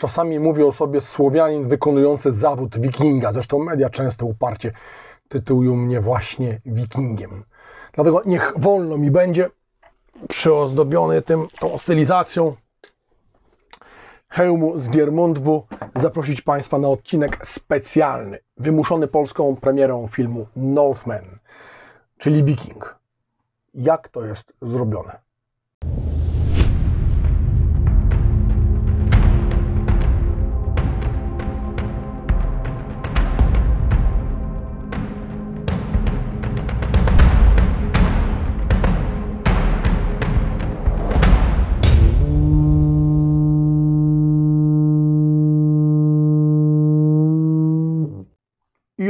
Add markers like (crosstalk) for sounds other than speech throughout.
czasami mówi o sobie Słowianin wykonujący zawód wikinga. Zresztą media często uparcie tytułują mnie właśnie wikingiem. Dlatego niech wolno mi będzie przyozdobiony tym, tą stylizacją hełmu z Giermundbu zaprosić Państwa na odcinek specjalny, wymuszony polską premierą filmu Northman, czyli Wiking. Jak to jest zrobione?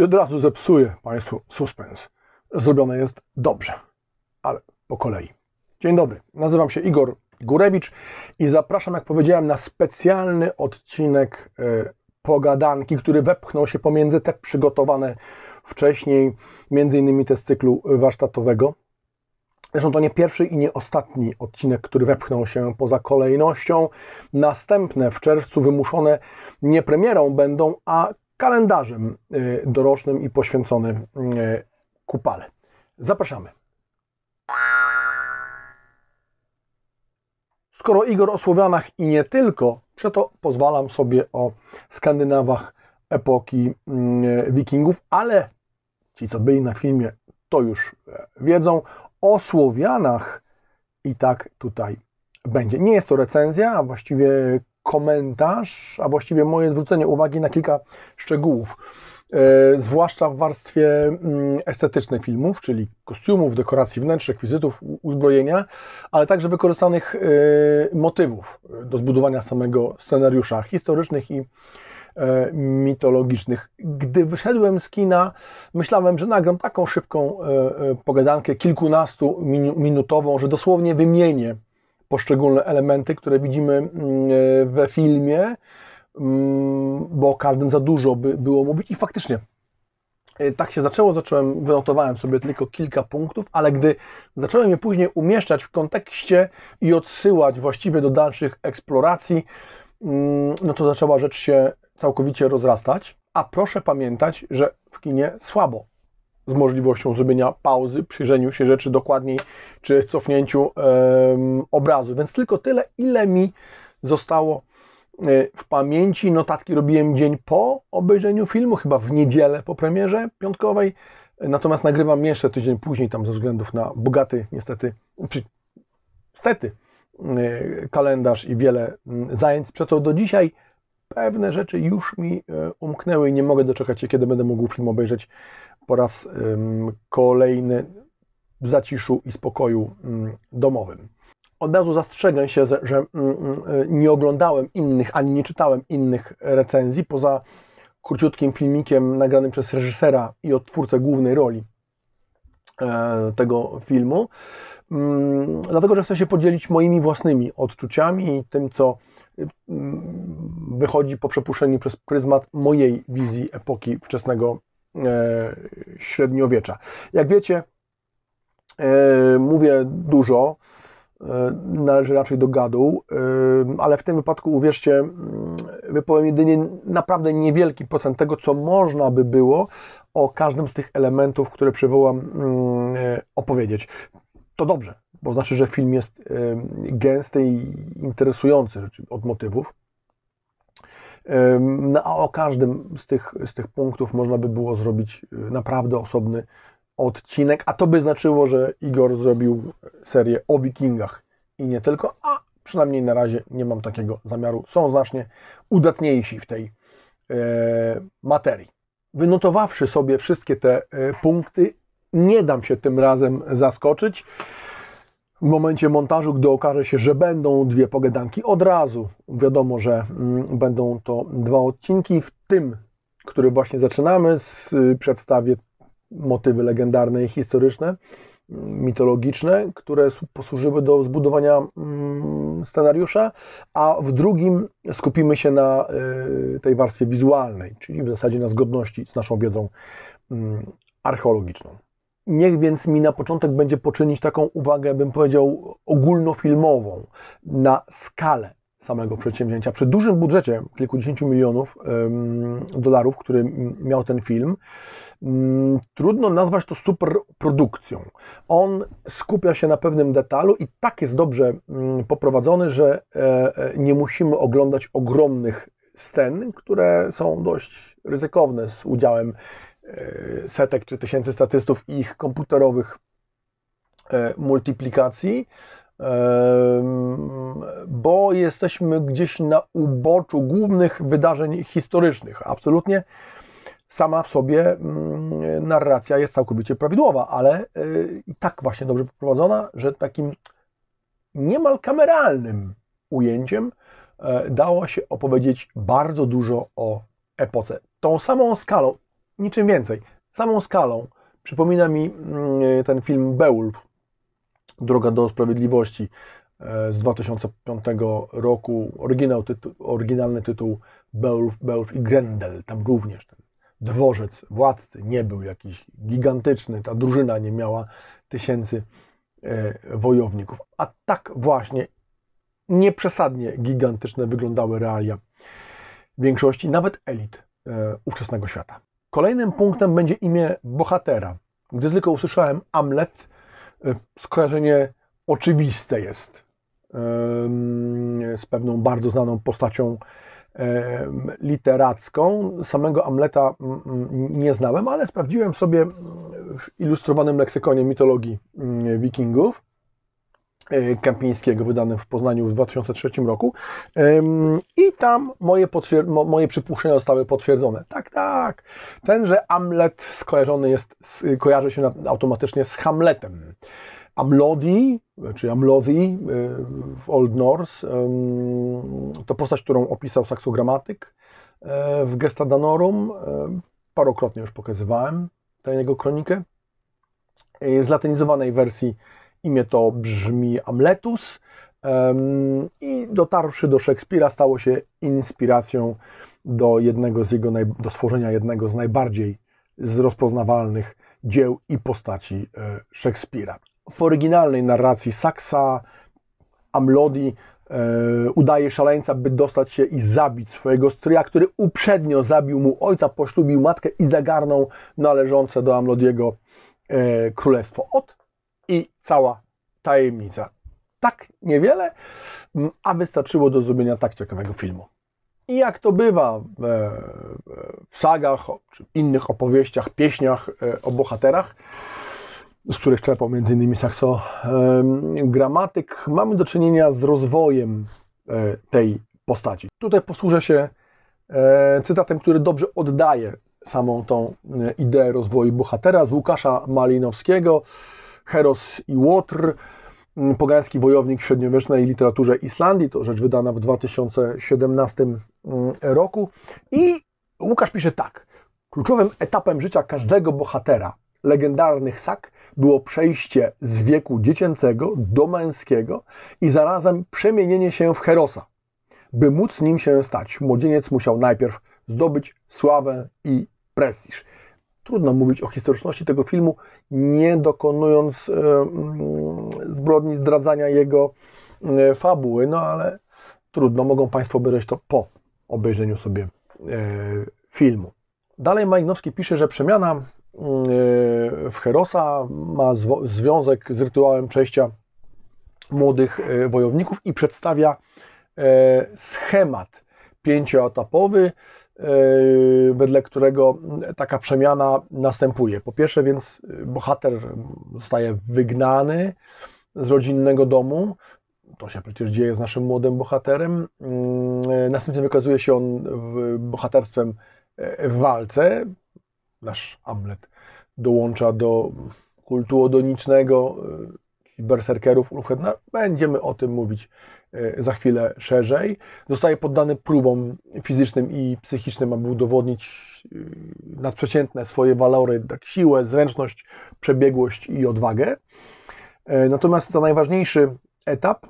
I od razu zepsuję Państwu suspens. Zrobione jest dobrze, ale po kolei. Dzień dobry, nazywam się Igor Gurewicz i zapraszam, jak powiedziałem, na specjalny odcinek e, pogadanki, który wepchnął się pomiędzy te przygotowane wcześniej, między innymi te z cyklu warsztatowego. Zresztą to nie pierwszy i nie ostatni odcinek, który wepchnął się poza kolejnością. Następne w czerwcu wymuszone nie premierą będą, a kalendarzem y, dorocznym i poświęconym y, kupale. Zapraszamy. Skoro Igor o Słowianach i nie tylko, przeto pozwalam sobie o Skandynawach epoki y, Wikingów, ale ci, co byli na filmie, to już e, wiedzą. O Słowianach i tak tutaj będzie. Nie jest to recenzja, a właściwie komentarz, a właściwie moje zwrócenie uwagi na kilka szczegółów, e, zwłaszcza w warstwie mm, estetycznej filmów, czyli kostiumów, dekoracji wnętrz, rekwizytów, uzbrojenia, ale także wykorzystanych e, motywów do zbudowania samego scenariusza historycznych i e, mitologicznych. Gdy wyszedłem z kina, myślałem, że nagram taką szybką pogadankę, kilkunastu minutową, że dosłownie wymienię poszczególne elementy, które widzimy mm, e, we filmie, mm, bo o każdym za dużo by było mówić i faktycznie e, tak się zaczęło, zacząłem, wynotowałem sobie tylko kilka punktów, ale gdy zacząłem je później umieszczać w kontekście i odsyłać właściwie do dalszych eksploracji, mm, no to zaczęła rzecz się całkowicie rozrastać. A proszę pamiętać, że w kinie słabo z możliwością zrobienia pauzy, przyjrzeniu się rzeczy dokładniej, czy cofnięciu obrazu. Więc tylko tyle, ile mi zostało e, w pamięci. Notatki robiłem dzień po obejrzeniu filmu, chyba w niedzielę po premierze piątkowej. Natomiast nagrywam jeszcze tydzień później, tam ze względów na bogaty, niestety, czy stety, e, kalendarz i wiele mm, zajęć. Przeto do dzisiaj pewne rzeczy już mi e, umknęły i nie mogę doczekać się, kiedy będę mógł film obejrzeć po raz kolejny w zaciszu i spokoju domowym. Od razu zastrzegam się, że nie oglądałem innych, ani nie czytałem innych recenzji, poza króciutkim filmikiem nagranym przez reżysera i odtwórcę głównej roli e, tego filmu, dlatego że chcę się podzielić moimi własnymi odczuciami i tym, co wychodzi po przepuszczeniu przez pryzmat mojej wizji epoki wczesnego średniowiecza. Jak wiecie, e, mówię dużo, e, należy raczej do gadu, ale w tym wypadku uwierzcie, wypowiem jedynie naprawdę niewielki procent tego, co można by było o każdym z tych elementów, które przywołam, opowiedzieć. To dobrze, bo znaczy, że film jest gęsty i interesujący od motywów. No, a o każdym z tych, z tych punktów można by było zrobić y, naprawdę osobny odcinek, a to by znaczyło, że Igor zrobił serię o wikingach i nie tylko, a przynajmniej na razie nie mam takiego zamiaru. Są znacznie udatniejsi w tej e, materii. Wynotowawszy sobie wszystkie te e, punkty, nie dam się tym razem zaskoczyć w momencie montażu, gdy okaże się, że będą dwie pogadanki, od razu wiadomo, że mm, będą to dwa odcinki. W tym, który właśnie zaczynamy, z, y, przedstawię motywy legendarne i historyczne, mm, mitologiczne, które posłużyły do zbudowania mm, scenariusza, a w drugim skupimy się na y, tej warstwie wizualnej, czyli w zasadzie na zgodności z naszą wiedzą archeologiczną. Niech więc mi na początek będzie poczynić taką uwagę, bym powiedział, ogólnofilmową, na skalę samego przedsięwzięcia. Przy dużym budżecie kilkudziesięciu milionów dolarów, który miał ten film, mm, trudno nazwać to super produkcją. On skupia się na pewnym detalu i tak jest dobrze mm, poprowadzony, że e, e, nie musimy oglądać ogromnych scen, które są dość ryzykowne z udziałem setek czy tysięcy statystów i ich komputerowych multiplikacji bo jesteśmy gdzieś na uboczu głównych wydarzeń historycznych. Absolutnie sama w sobie mm, narracja jest całkowicie prawidłowa, ale y, i tak właśnie dobrze poprowadzona, że takim niemal kameralnym ujęciem e, dało się opowiedzieć bardzo dużo o epoce. Tą samą skalą, niczym więcej, samą skalą przypomina mi mm, ten film Beowulf Droga do Sprawiedliwości e, z 2005 roku. Oryginał tytuł, oryginalny tytuł Beowulf, Beowulf i Grendel. Tam również ten dworzec władcy nie był jakiś gigantyczny. Ta drużyna nie miała tysięcy e, wojowników. A tak właśnie nieprzesadnie gigantyczne wyglądały realia większości, nawet elit e, ówczesnego świata. Kolejnym punktem będzie imię bohatera. Gdy tylko usłyszałem Amlet, E, skojarzenie oczywiste jest z pewną bardzo znaną postacią literacką. Samego Amleta nie znałem, ale sprawdziłem sobie w ilustrowanym leksykonie mitologii wikingów e, Kępińskiego, wydanym w Poznaniu w 2003 roku. I tam moje, moje przypuszczenia zostały potwierdzone. Tak, tak. Tenże Amlet skojarzony jest, kojarzy się automatycznie z Hamletem. Amlodi, czy Amlodi w Old Norse, to postać, którą opisał saksogramatyk e, w Gesta Danorum. E, parokrotnie już pokazywałem tę jego kronikę. W zlatynizowanej wersji imię to brzmi Amletus i dotarwszy do Szekspira stało się inspiracją do jednego z jego, do stworzenia jednego z najbardziej rozpoznawalnych dzieł i postaci e, Szekspira. W oryginalnej narracji Saksa Amlodi e, udaje szaleńca, by dostać się i zabić swojego stryja, który uprzednio zabił mu ojca, poślubił matkę i zagarnął należące do Amlodiego e, królestwo. Od i cała tajemnica. Tak niewiele, a wystarczyło do zrobienia tak ciekawego filmu. I jak to bywa w sagach czy innych opowieściach, pieśniach e, o bohaterach, z których czerpał m.in. Saxo gramatyk, mamy do czynienia z rozwojem e, tej postaci. Tutaj posłużę się e, cytatem, który dobrze oddaje samą tą ideę rozwoju bohatera z Łukasza Malinowskiego, Heros i Łotr, Mm, pogański wojownik w średniowiecznej literaturze Islandii, to rzecz wydana w 2017 mm, roku. I Łukasz pisze tak. Kluczowym etapem życia każdego bohatera legendarnych sak było przejście z wieku dziecięcego do męskiego i zarazem przemienienie się w herosa. By móc nim się stać, młodzieniec musiał najpierw zdobyć sławę i prestiż trudno mówić o historyczności tego filmu, nie dokonując e, mm, zbrodni zdradzania jego e, fabuły, no ale trudno, mogą Państwo obejrzeć to po obejrzeniu sobie e, filmu. Dalej Majnowski pisze, że przemiana w Herosa ma związek z rytuałem przejścia młodych wojowników i przedstawia schemat pięcioetapowy, wedle którego taka przemiana następuje. Po pierwsze, więc bohater zostaje wygnany z rodzinnego domu. To się przecież dzieje z naszym młodym bohaterem. Yy, następnie wykazuje się on bohaterstwem w walce. Nasz Amlet dołącza do kultu odonicznego, yy, berserkerów Ulfhedna. Będziemy o tym mówić za chwilę szerzej. Zostaje poddany próbom fizycznym i psychicznym, aby udowodnić e, nadprzeciętne swoje walory, tak siłę, zręczność, przebiegłość i odwagę. E, natomiast za najważniejszy etap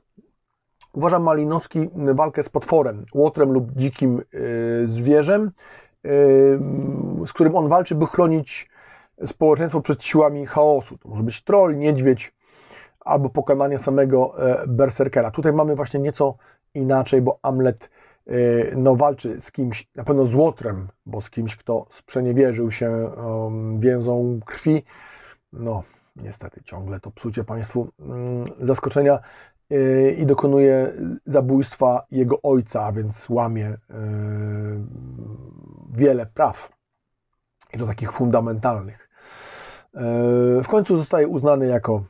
uważa Malinowski walkę z potworem, łotrem lub dzikim zwierzem, z którym on walczy, by chronić społeczeństwo przed siłami chaosu. To może być troll, niedźwiedź, albo pokonanie samego e, berserkera. Tutaj mamy właśnie nieco inaczej, bo Amlet y, no, walczy z kimś, na pewno z Łotrem, bo z kimś, kto sprzeniewierzył się um, więzą krwi. No, niestety ciągle to psucie Państwu mm, zaskoczenia y, i dokonuje zabójstwa jego ojca, a więc łamie wiele praw i to takich fundamentalnych. W końcu zostaje uznany jako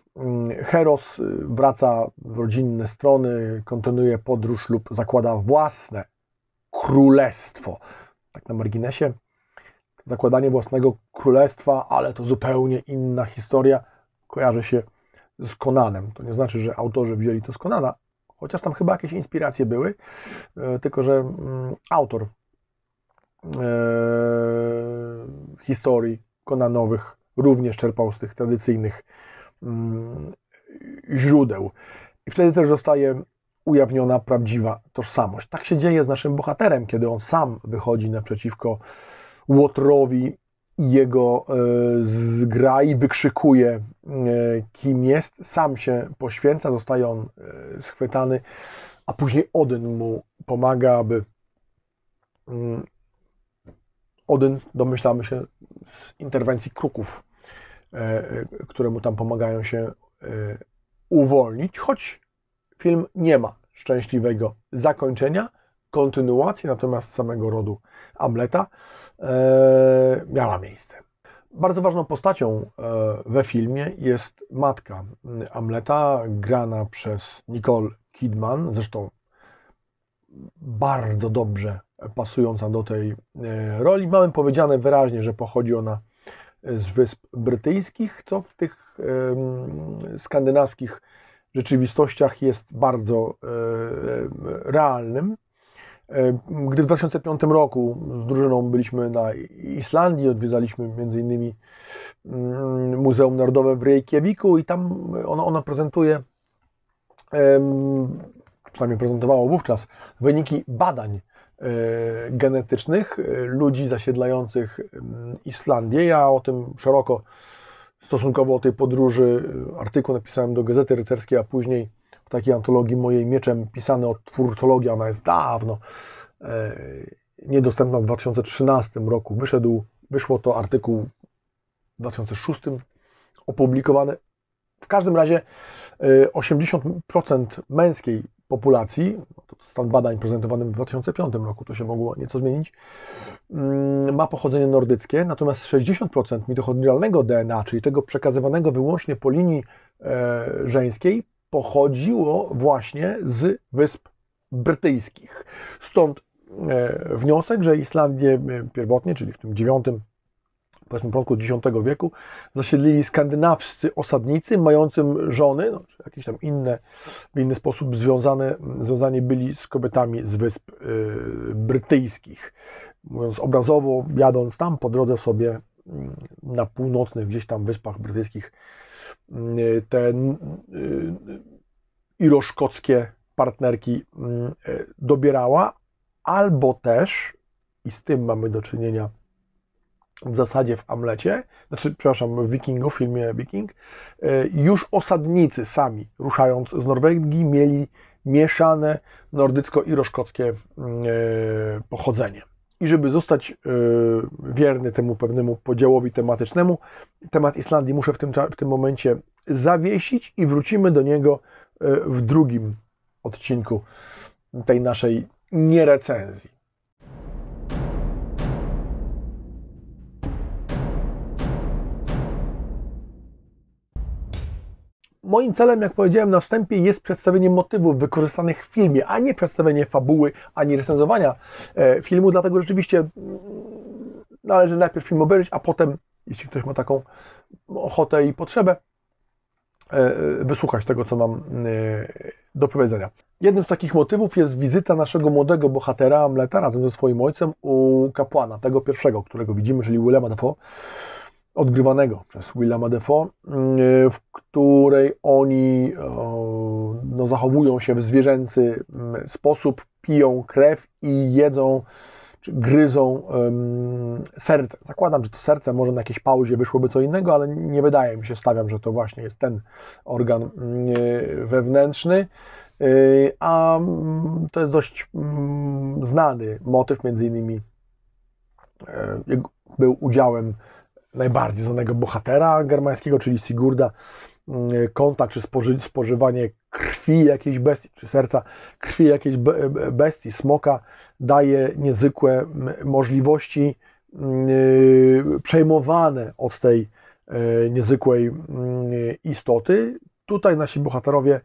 heros, wraca w rodzinne strony, kontynuuje podróż lub zakłada własne królestwo. Tak na marginesie, zakładanie własnego królestwa, ale to zupełnie inna historia, kojarzy się z Konanem. To nie znaczy, że autorzy wzięli to z Konana, chociaż tam chyba jakieś inspiracje były, e, tylko że mm, autor e, historii Konanowych również czerpał z tych tradycyjnych mm, źródeł. I wtedy też zostaje ujawniona prawdziwa tożsamość. Tak się dzieje z naszym bohaterem, kiedy on sam wychodzi naprzeciwko Łotrowi i jego e, zgrai, wykrzykuje, e, kim jest, sam się poświęca, zostaje on e, schwytany, a później Odyn mu pomaga, aby mm, Odyn, domyślamy się, z interwencji kruków, które mu tam pomagają się uwolnić, choć film nie ma szczęśliwego zakończenia, kontynuacji, natomiast samego rodu Amleta e, miała miejsce. Bardzo ważną postacią e, we filmie jest matka Amleta, grana przez Nicole Kidman, zresztą bardzo dobrze pasująca do tej e, roli. Mamy powiedziane wyraźnie, że pochodzi ona z Wysp Brytyjskich, co w tych skandynawskich rzeczywistościach jest bardzo realnym. Gdy w 2005 roku z drużyną byliśmy na Islandii, odwiedzaliśmy m.in. Mm, Muzeum Narodowe w Reykjaviku i tam ono, ono prezentuje, przynajmniej prezentowało wówczas, wyniki badań genetycznych e, ludzi zasiedlających Islandię. Ja o tym szeroko stosunkowo o tej podróży artykuł napisałem do Gazety Rycerskiej, a później takiej antologii mojej mieczem pisane od twórcologia, ona jest dawno e, niedostępna w 2013 roku. Wyszedł, wyszło to artykuł w 2006 opublikowany. W każdym razie 80% e, męskiej populacji, no stan badań prezentowany w 2005 roku, to się mogło nieco zmienić, mm, ma pochodzenie nordyckie, natomiast 60% mitochondrialnego DNA, czyli tego przekazywanego wyłącznie po linii e, żeńskiej, pochodziło właśnie z Wysp Brytyjskich. Stąd e, wniosek, że Islandię e, pierwotnie, czyli w tym IX, powiedzmy początku X wieku, zasiedlili skandynawscy osadnicy mającym żony, no, czy jakieś tam inne, w inny sposób związane, związani byli z kobietami z Wysp y, Brytyjskich. Mówiąc obrazowo, jadąc tam po drodze sobie mm, na północnych gdzieś tam Wyspach Brytyjskich te y, iroszkockie partnerki mm, e, dobierała, albo też, i z tym mamy do czynienia w zasadzie w Amlecie, znaczy, przepraszam, w Wikingu, w filmie Wiking, e, już osadnicy sami, ruszając z Norwegii, mieli mieszane nordycko-iroszkockie mm, e, pochodzenie. I żeby zostać wierny temu pewnemu podziałowi tematycznemu, temat Islandii muszę w tym, w tym momencie zawiesić i wrócimy do niego e, w drugim odcinku tej naszej nierecenzji. Moim celem, jak powiedziałem na wstępie, jest przedstawienie motywów wykorzystanych w filmie, a nie przedstawienie fabuły, ani recenzowania e, filmu, dlatego rzeczywiście mm, należy najpierw film obejrzeć, a potem, jeśli ktoś ma taką ochotę i potrzebę, E, wysłuchać tego, co mam e, do powiedzenia. Jednym z takich motywów jest wizyta naszego młodego bohatera Amleta razem ze swoim ojcem u kapłana, tego pierwszego, którego widzimy, czyli Willema Dafoe, odgrywanego przez Willema Dafoe, w której oni no, zachowują się w zwierzęcy sposób, piją krew i jedzą czy gryzą um, serce. Zakładam, że to serce może na jakiejś pauzie wyszłoby co innego, ale nie wydaje mi się, stawiam, że to właśnie jest ten organ mm, wewnętrzny. A mm, to jest dość mm, znany motyw, między innymi był udziałem najbardziej znanego bohatera germańskiego, czyli Sigurda, kontakt czy spoży, spożywanie krwi jakiejś bestii, czy serca krwi jakiejś bestii, smoka, daje niezwykłe możliwości przejmowane od tej niezwykłej istoty. Tutaj nasi bohaterowie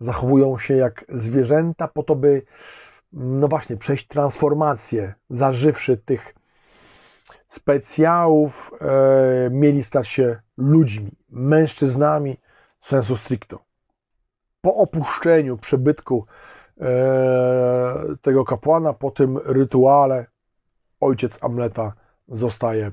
zachowują się jak zwierzęta po to, by no właśnie przejść transformację, zażywszy tych specjałów, e, mieli stać się ludźmi, mężczyznami sensu stricto. Po opuszczeniu przebytku e, tego kapłana, po tym rytuale, ojciec Amleta zostaje e,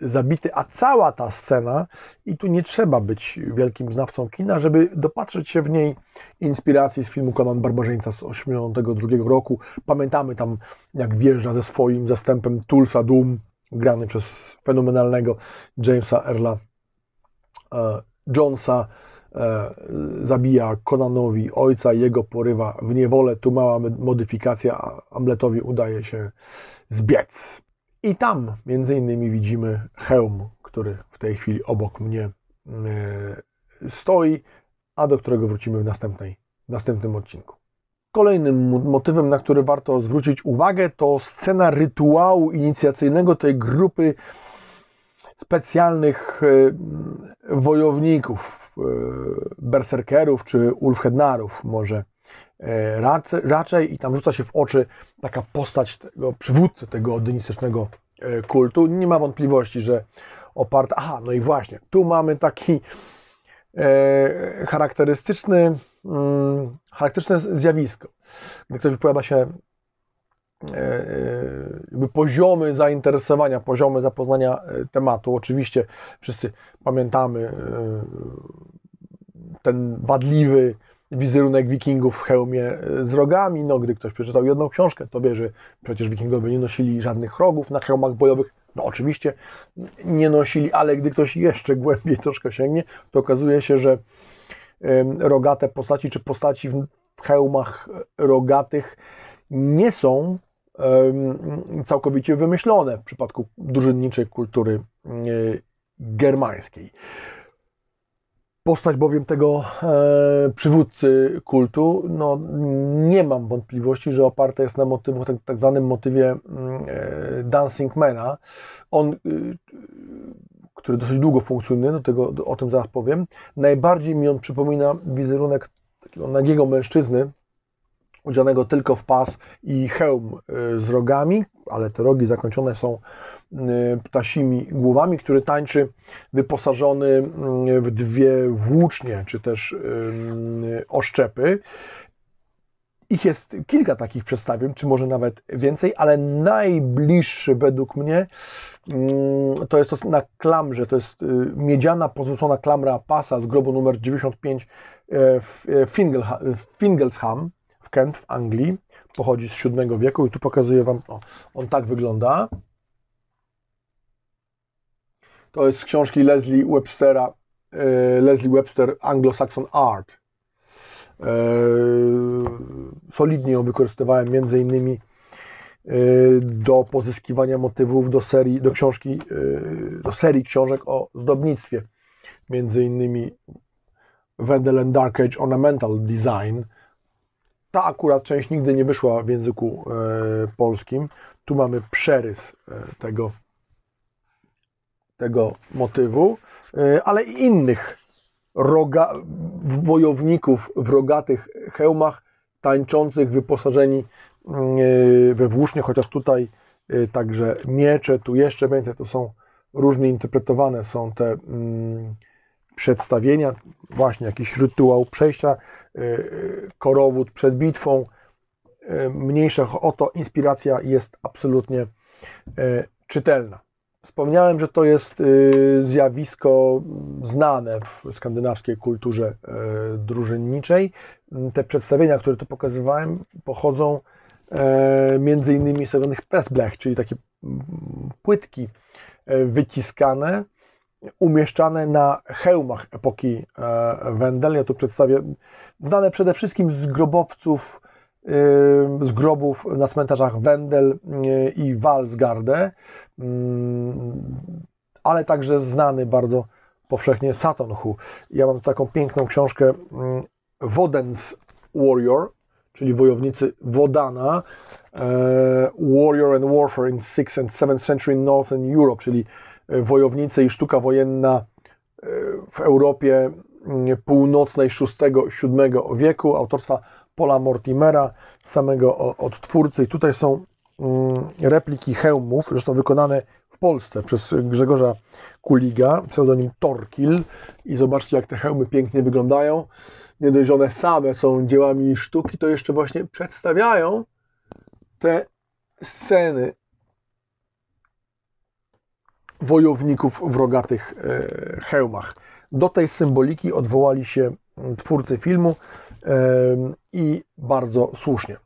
zabity, a cała ta scena, i tu nie trzeba być wielkim znawcą kina, żeby dopatrzeć się w niej inspiracji z filmu Conan Barbarzyńca z 1982 roku. Pamiętamy tam, jak wjeżdża ze swoim zastępem Tulsa Doom, grany przez fenomenalnego Jamesa Erla e, Jonesa, e, zabija Conanowi ojca, jego porywa w niewolę. Tu mała modyfikacja, a Amletowi udaje się zbiec. I tam między innymi widzimy hełm, który w tej chwili obok mnie e, stoi, a do którego wrócimy w następnej, w następnym odcinku. Kolejnym motywem, na który warto zwrócić uwagę, to scena rytuału inicjacyjnego tej grupy specjalnych e, wojowników, e, berserkerów czy ulfhednarów może e, raczej i tam rzuca się w oczy taka postać tego przywódcy tego odynistycznego kultu. Nie ma wątpliwości, że oparta... Aha, no i właśnie, tu mamy taki charakterystyczny charakterystyczne zjawisko. Gdy ktoś wypowiada się e, e, jakby poziomy zainteresowania, poziomy zapoznania e, tematu. Oczywiście wszyscy pamiętamy ten wadliwy wizerunek wikingów w hełmie z rogami. No, gdy ktoś przeczytał jedną książkę, to wie, że przecież wikingowie nie nosili żadnych rogów na hełmach bojowych. No oczywiście nie nosili, ale gdy ktoś jeszcze głębiej troszkę sięgnie, to okazuje się, że rogate postaci, czy postaci w hełmach rogatych nie są całkowicie wymyślone w przypadku drużynniczej kultury e, germańskiej. Postać bowiem tego e, przywódcy kultu, no, nie mam wątpliwości, że oparta jest na motywu, tak, tak zwanym motywie mm, e, Dancing Mana. On który dosyć długo funkcjonuje, do tego, o tym zaraz powiem. Najbardziej mi on przypomina wizerunek takiego nagiego mężczyzny, udzianego tylko w pas i hełm y, z rogami, ale te rogi zakończone są y, ptasimi głowami, który tańczy wyposażony y, w dwie włócznie, czy też oszczepy. Ich jest kilka takich przedstawień, czy może nawet więcej, ale najbliższy według mnie mm, to jest to na klamrze, to jest y, miedziana, pozłocona klamra pasa z grobu numer 95 e, w e, Fingelsham w Kent w Anglii. Pochodzi z VII wieku i tu pokazuję Wam, o, on tak wygląda. To jest z książki Leslie Webstera, e, Leslie Webster Anglo-Saxon Art solidnie ją wykorzystywałem między innymi e, do pozyskiwania motywów do serii, do książki, e, do serii książek o zdobnictwie. Między innymi Wendell and Dark Age Ornamental Design. Ta akurat część nigdy nie wyszła w języku polskim. Tu mamy przerys tego, tego motywu, ale i innych roga, wojowników w rogatych hełmach, tańczących, wyposażeni mm, e, we włócznie, chociaż tutaj e, także miecze, tu jeszcze więcej, to są różnie interpretowane są te mm, przedstawienia, właśnie jakiś rytuał przejścia, e, korowód przed bitwą, mniejsza o to inspiracja jest absolutnie czytelna. Wspomniałem, że to jest y, zjawisko znane w skandynawskiej kulturze y, drużynniczej. Te przedstawienia, które tu pokazywałem, pochodzą y, między innymi z tak pressblech, czyli takie płytki wyciskane umieszczane na hełmach epoki Wendel. Ja tu przedstawię znane przede wszystkim z grobowców, z grobów na cmentarzach Wendel i Walsgarde, ale także znany bardzo powszechnie Satonhu. Ja mam taką piękną książkę Wodens Warrior, czyli wojownicy Wodana, Warrior and Warfare in 6th and 7th century Northern Europe, czyli wojownicy i sztuka wojenna w Europie północnej VI-VII wieku, autorstwa Paula Mortimera, samego odtwórcy. I tutaj są repliki hełmów, zresztą wykonane w Polsce przez Grzegorza Kuliga, pseudonim Torkil. I zobaczcie, jak te hełmy pięknie wyglądają. Nie dość, że one same są dziełami sztuki, to jeszcze właśnie przedstawiają te sceny wojowników w rogatych hełmach. Do tej symboliki odwołali się twórcy filmu i bardzo słusznie.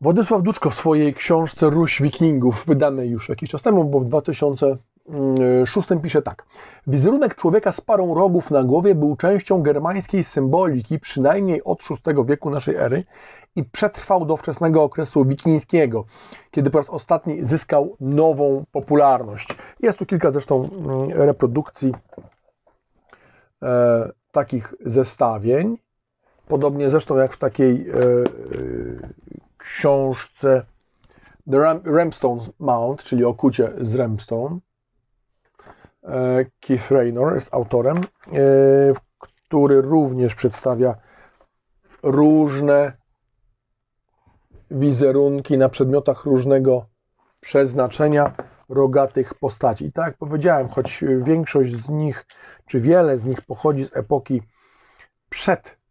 Władysław Duczko w swojej książce Ruś Wikingów, wydanej już jakiś czas temu, bo w 2006 pisze tak. Wizerunek człowieka z parą rogów na głowie był częścią germańskiej symboliki przynajmniej od VI wieku naszej ery i przetrwał do wczesnego okresu wikińskiego, kiedy po raz ostatni zyskał nową popularność. Jest tu kilka zresztą reprodukcji e, takich zestawień. Podobnie zresztą jak w takiej e, e, książce The Ram, Mount, czyli okucie z Ramstone. E, Keith Raynor jest autorem, e, który również przedstawia różne wizerunki na przedmiotach różnego przeznaczenia rogatych postaci. I tak jak powiedziałem, choć większość z nich, czy wiele z nich pochodzi z epoki przed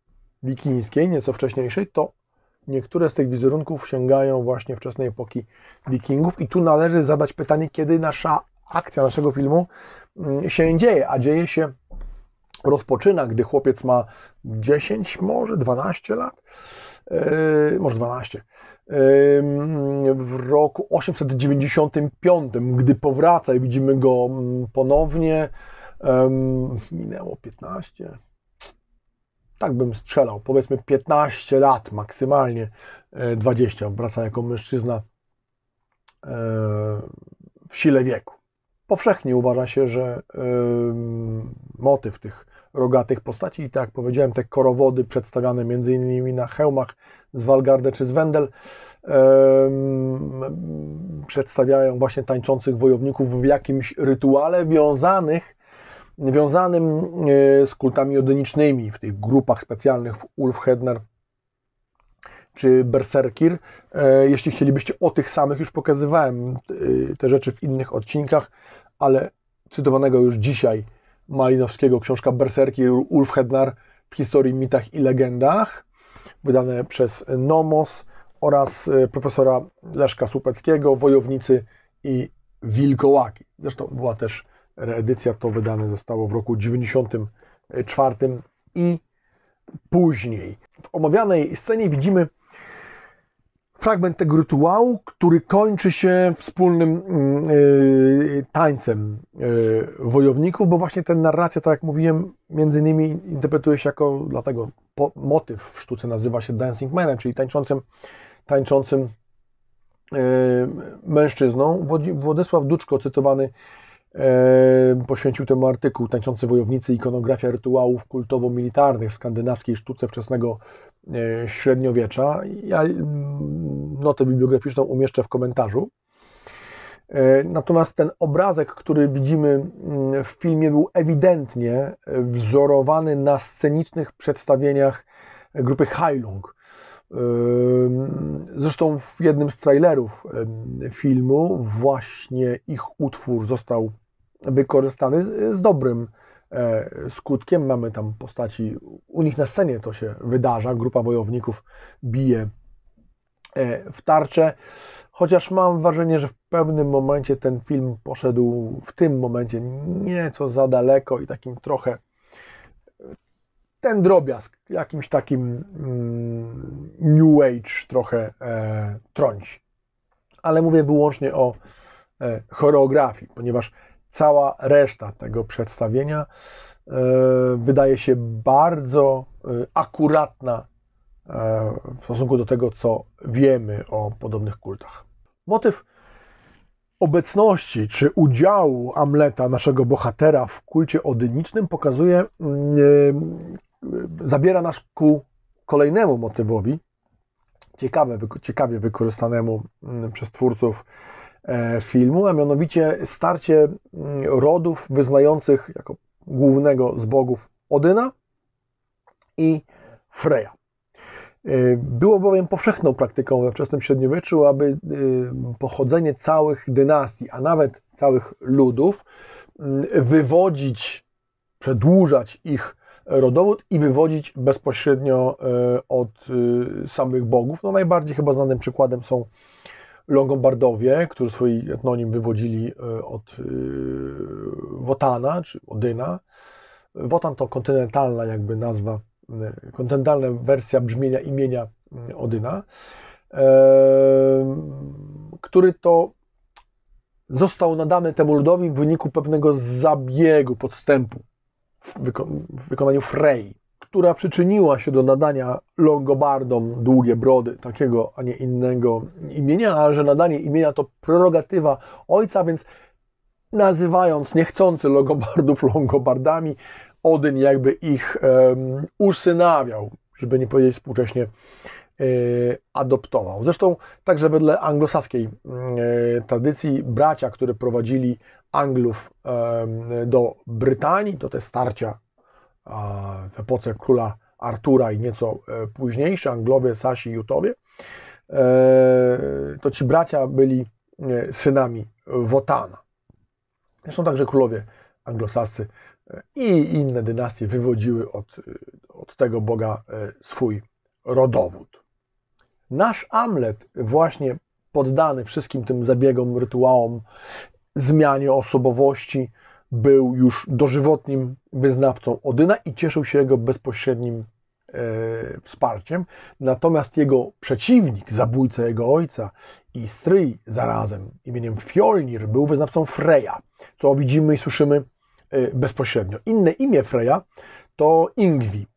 wikińskiej, nieco wcześniejszej, to niektóre z tych wizerunków sięgają właśnie wczesnej epoki wikingów i tu należy zadać pytanie, kiedy nasza akcja naszego filmu się dzieje, a dzieje się rozpoczyna, gdy chłopiec ma 10, może 12 lat, yy, może 12. Yy, w roku 895, gdy powraca i widzimy go ponownie, yy, minęło 15, tak bym strzelał, powiedzmy 15 lat, maksymalnie 20, wraca jako mężczyzna w sile wieku. Powszechnie uważa się, że motyw tych rogatych postaci i tak jak powiedziałem, te korowody przedstawiane innymi na hełmach z Walgarde czy z Wendel przedstawiają właśnie tańczących wojowników w jakimś rytuale wiązanych wiązanym e, z kultami odenicznymi w tych grupach specjalnych Ulf Hedner czy Berserkir. E, jeśli chcielibyście o tych samych, już pokazywałem e, te rzeczy w innych odcinkach, ale cytowanego już dzisiaj Malinowskiego książka Berserkir Ulf Hednar w historii, mitach i legendach, wydane przez Nomos oraz profesora Leszka Słupeckiego, Wojownicy i Wilkołaki. Zresztą była też reedycja, to wydane zostało w roku 94 i później. W omawianej scenie widzimy fragment tego rytuału, który kończy się wspólnym yy, tańcem yy, wojowników, bo właśnie ten narracja, tak jak mówiłem, między innymi interpretuje się jako, dlatego po, motyw w sztuce nazywa się Dancing Manem, czyli tańczącym, tańczącym yy, mężczyzną. Władysław Duczko, cytowany poświęcił temu artykuł Tańczący wojownicy, ikonografia rytuałów kultowo-militarnych w skandynawskiej sztuce wczesnego e, średniowiecza. Ja mm, notę bibliograficzną umieszczę w komentarzu. E, natomiast ten obrazek, który widzimy mm, w filmie, był ewidentnie wzorowany na scenicznych przedstawieniach grupy Heilung. Zresztą w jednym z trailerów filmu właśnie ich utwór został wykorzystany z dobrym e, skutkiem. Mamy tam postaci, u nich na scenie to się wydarza, grupa wojowników bije e, w tarczę, chociaż mam wrażenie, że w pewnym momencie ten film poszedł w tym momencie nieco za daleko i takim trochę ten drobiazg, jakimś takim mm, New Age trochę e, trąci. Ale mówię wyłącznie o e, choreografii, ponieważ cała reszta tego przedstawienia wydaje się bardzo akuratna w stosunku do tego, co wiemy o podobnych kultach. Motyw obecności czy udziału Amleta, naszego bohatera w kulcie odynicznym pokazuje, zabiera nas ku kolejnemu motywowi, ciekawe, ciekawie wykorzystanemu mm, przez twórców e, filmu, a mianowicie starcie mm, rodów wyznających jako głównego z bogów Odyna i Freya. E, było bowiem powszechną praktyką we wczesnym średniowieczu, aby e, pochodzenie całych dynastii, a nawet całych ludów, mm, wywodzić, przedłużać ich rodowód i wywodzić bezpośrednio e, od e, samych bogów. No najbardziej chyba znanym przykładem są Longobardowie, którzy swój etnonim wywodzili e, od Wotana, czy Odyna. Wotan to kontynentalna jakby nazwa, kontynentalna wersja brzmienia imienia Odyna, który to został nadany temu ludowi w wyniku pewnego zabiegu, podstępu w wykonaniu Frey, która przyczyniła się do nadania Longobardom długie brody, takiego, a nie innego imienia, a że nadanie imienia to prerogatywa ojca, więc nazywając niechcący Longobardów (laughs) Longobardami, Odyn jakby ich um, usynawiał, żeby nie powiedzieć współcześnie e, adoptował. Zresztą także wedle anglosaskiej e, tradycji bracia, które prowadzili Anglów do Brytanii, to te starcia w epoce króla Artura i nieco e, późniejsze, Anglowie, Sasi i Jutowie, e, to ci bracia byli e, synami Wotana. Zresztą także królowie anglosascy i inne dynastie wywodziły od, od tego Boga swój rodowód. Nasz Amlet, właśnie poddany wszystkim tym zabiegom, rytuałom zmianie osobowości, był już dożywotnim wyznawcą Odyna i cieszył się jego bezpośrednim e, wsparciem. Natomiast jego przeciwnik, zabójca jego ojca i stryj zarazem imieniem Fjolnir był wyznawcą Freya, co widzimy i słyszymy e, bezpośrednio. Inne imię Freya to Ingvi.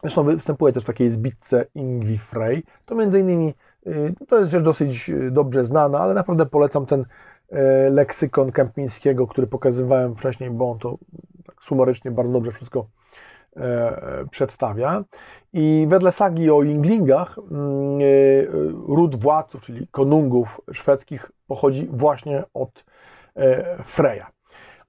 Zresztą występuje też w takiej zbitce Ingvi Frey. To między innymi, e, to jest rzecz dosyć e, dobrze znana, ale naprawdę polecam ten leksykon Kępińskiego, który pokazywałem wcześniej, bo on to tak sumarycznie bardzo dobrze wszystko e, przedstawia. I wedle sagi o Inglingach mm, e, ród władców, czyli konungów szwedzkich pochodzi właśnie od Freya.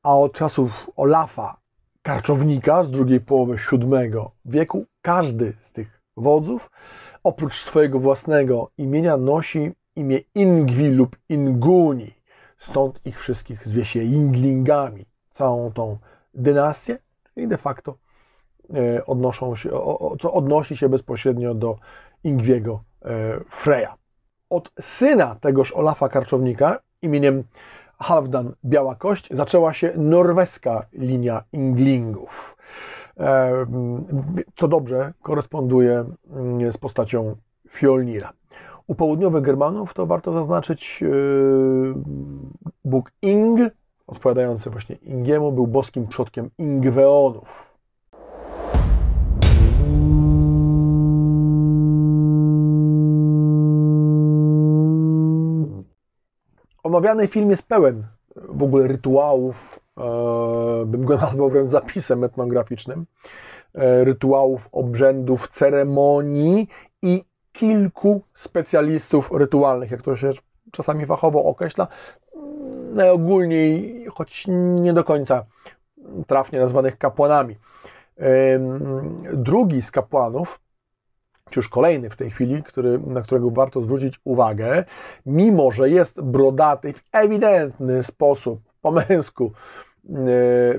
A od czasów Olafa, karczownika z drugiej połowy VII wieku, każdy z tych wodzów, oprócz swojego własnego imienia, nosi imię Ingwi lub Inguni. Stąd ich wszystkich zwie się Yinglingami. Całą tą dynastię, czyli de facto e, odnoszą się, co odnosi się bezpośrednio do Ingwiego e, Freya. Od syna tegoż Olafa Karczownika imieniem Halfdan Biała Kość zaczęła się norweska linia Inglingów. Co e, dobrze koresponduje mm, z postacią Fjolnira. U południowych Germanów to warto zaznaczyć yy, Bóg Ing, odpowiadający właśnie Ingiemu, był boskim przodkiem Ingweonów. Omawiany film jest pełen w ogóle rytuałów, e, bym go (laughs) nazwał wręcz zapisem etnograficznym, rytuałów, obrzędów, ceremonii i kilku specjalistów rytualnych, jak to się czasami fachowo określa, najogólniej, choć nie do końca trafnie nazwanych kapłanami. Drugi z kapłanów, czy już kolejny w tej chwili, który, na którego warto zwrócić uwagę, mimo że jest brodaty w ewidentny sposób po męsku,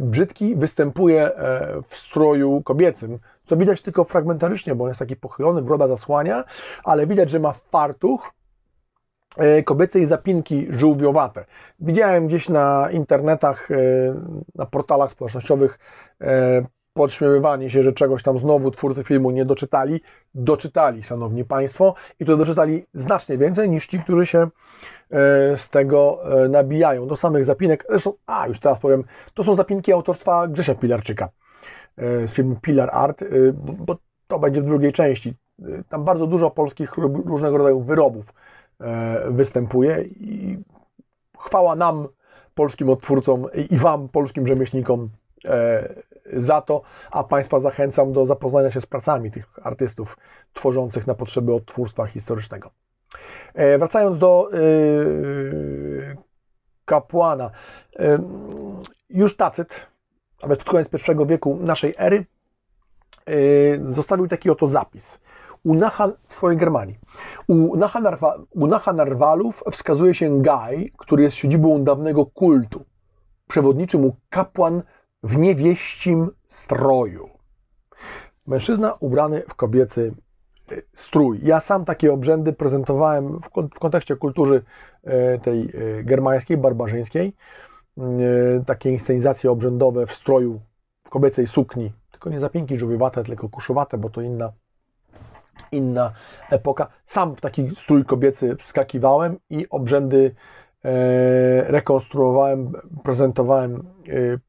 brzydki występuje e, w stroju kobiecym, co widać tylko fragmentarycznie, bo on jest taki pochylony, broda zasłania, ale widać, że ma fartuch e, kobiecej zapinki żółwiowate. Widziałem gdzieś na internetach, na portalach społecznościowych podśmiewywanie się, że czegoś tam znowu twórcy filmu nie doczytali, doczytali, szanowni państwo, i to doczytali znacznie więcej niż ci, którzy się z tego nabijają. Do samych zapinek, zresztą, a już teraz powiem, to są zapinki autorstwa Grzesia Pilarczyka z filmu Pilar Art, bo to będzie w drugiej części. Tam bardzo dużo polskich różnego rodzaju wyrobów występuje i chwała nam, polskim odtwórcom i Wam, polskim rzemieślnikom e, za to, a Państwa zachęcam do zapoznania się z pracami tych artystów tworzących na potrzeby odtwórstwa historycznego. E, wracając do e, kapłana. Już Tacyt, a pod koniec I wieku naszej ery, zostawił taki oto zapis u Nahan, w swojej Germanii. U, Nahanarwa, Nahanarwalów wskazuje się Gaj, który jest siedzibą dawnego kultu. Przewodniczy mu kapłan w niewieścim stroju. Mężczyzna ubrany w kobiecy e, strój. Ja sam takie obrzędy prezentowałem w kontekście kultury e, tej e, germańskiej, barbarzyńskiej. Takie inscenizacje obrzędowe w stroju, w kobiecej sukni. Tylko nie zapinki żółwiowate, tylko kuszowate, bo to inna inna epoka. Sam w taki strój kobiecy wskakiwałem i obrzędy rekonstruowałem, prezentowałem e,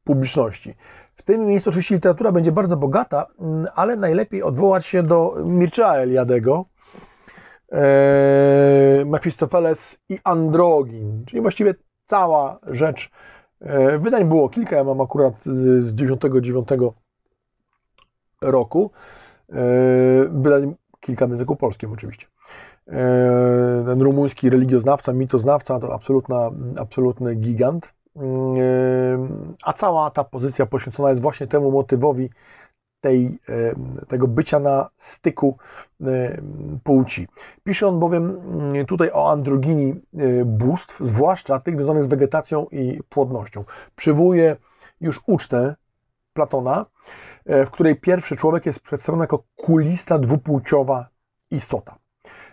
publiczności. W tym miejscu oczywiście literatura będzie bardzo bogata, mm, ale najlepiej odwołać się do Mircea Eliadego, e, Mefistofeles i Androgin, czyli właściwie cała rzecz. Wydań było kilka, ja mam akurat z 99 roku. Wydań kilka w języku polskim oczywiście. E, ten rumuński religioznawca, mitoznawca to absolutna, absolutny gigant. E, a cała ta pozycja poświęcona jest właśnie temu motywowi tej, e, tego bycia na styku płci. Pisze on bowiem mm, tutaj o androginii bóstw, zwłaszcza tych związanych z wegetacją i płodnością. Przywołuje już ucztę Platona, w której pierwszy człowiek jest przedstawiony jako kulista, dwupłciowa istota.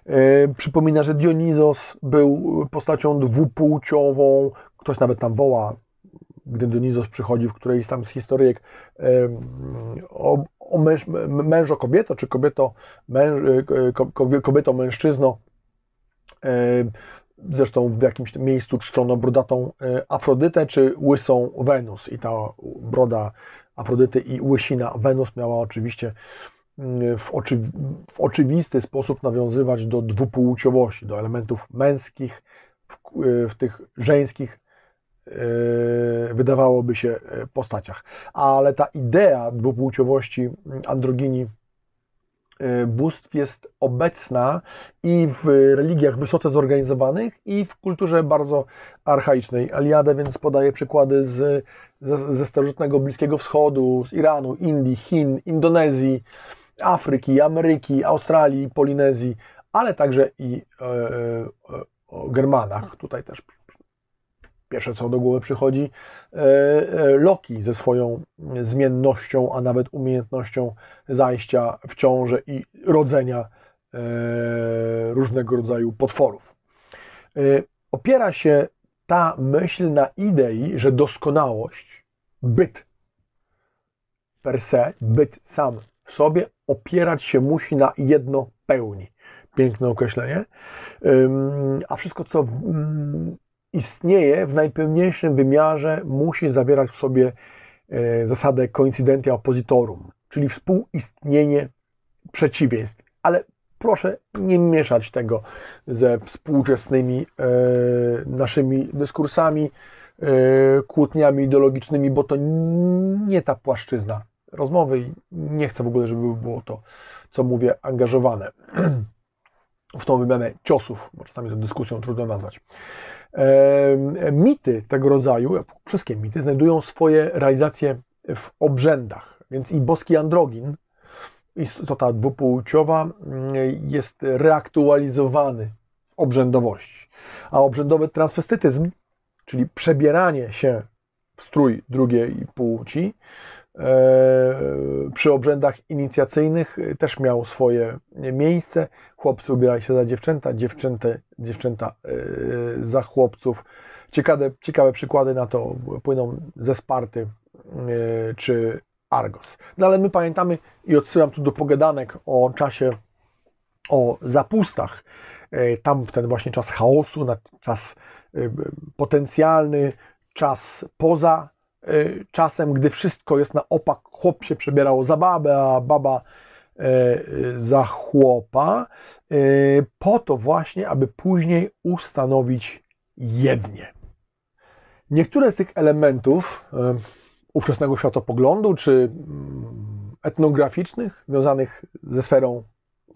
E, przypomina, że Dionizos był postacią dwupłciową, ktoś nawet tam woła, gdy Dionizos przychodzi w którejś tam z historyjek o, o męż, mężo kobieto, czy kobieto, męż, e, zresztą w jakimś miejscu czczono brodatą Afrodytę, czy łysą Wenus. I ta broda Afrodyty i łysina Wenus miała oczywiście w, oczy, w oczywisty sposób nawiązywać do dwupłciowości, do elementów męskich w, w tych żeńskich e, wydawałoby się postaciach. Ale ta idea dwupłciowości mm, androginii Y, bóstw jest obecna i w religiach wysoce zorganizowanych, i w kulturze bardzo archaicznej. Aliadę więc podaje przykłady z, ze, ze starożytnego Bliskiego Wschodu, z Iranu, Indii, Chin, Indonezji, Afryki, Ameryki, Australii, Polinezji, ale także i e, e, o Germanach. Tutaj też pierwsze co do głowy przychodzi, e, Loki ze swoją zmiennością, a nawet umiejętnością zajścia w ciążę i rodzenia różnego rodzaju potworów. Opiera się ta myśl na idei, że doskonałość, byt per se, byt sam sobie, opierać się musi na jedno pełni. Piękne określenie. A wszystko, co istnieje w najpełniejszym wymiarze, musi zawierać w sobie e, zasadę coincidentia oppositorum, czyli współistnienie przeciwieństw. Ale proszę nie mieszać tego ze współczesnymi e, naszymi dyskursami, e, kłótniami ideologicznymi, bo to nie ta płaszczyzna rozmowy i nie chcę w ogóle, żeby było to, co mówię, angażowane w tą wymianę ciosów, bo czasami to dyskusją trudno nazwać. Mity tego rodzaju, wszystkie mity, znajdują swoje realizacje w obrzędach, więc i boski androgin, istota dwupłciowa, mm, jest reaktualizowany w obrzędowości. A obrzędowy transwestytyzm, czyli przebieranie się w strój drugiej płci, E, przy obrzędach inicjacyjnych też miał swoje miejsce. Chłopcy ubierali się za dziewczęta, dziewczęta, dziewczęta e, za chłopców. Ciekawe, ciekawe przykłady na to płyną ze Sparty e, czy Argos. No ale my pamiętamy i odsyłam tu do pogadanek o czasie, o zapustach. E, tam ten właśnie czas chaosu, czas e, potencjalny, czas poza e, czasem, gdy wszystko jest na opak, chłop się przebierał za babę, a baba za chłopa, po to właśnie, aby później ustanowić jednie. Niektóre z tych elementów ówczesnego światopoglądu czy mm, etnograficznych związanych ze sferą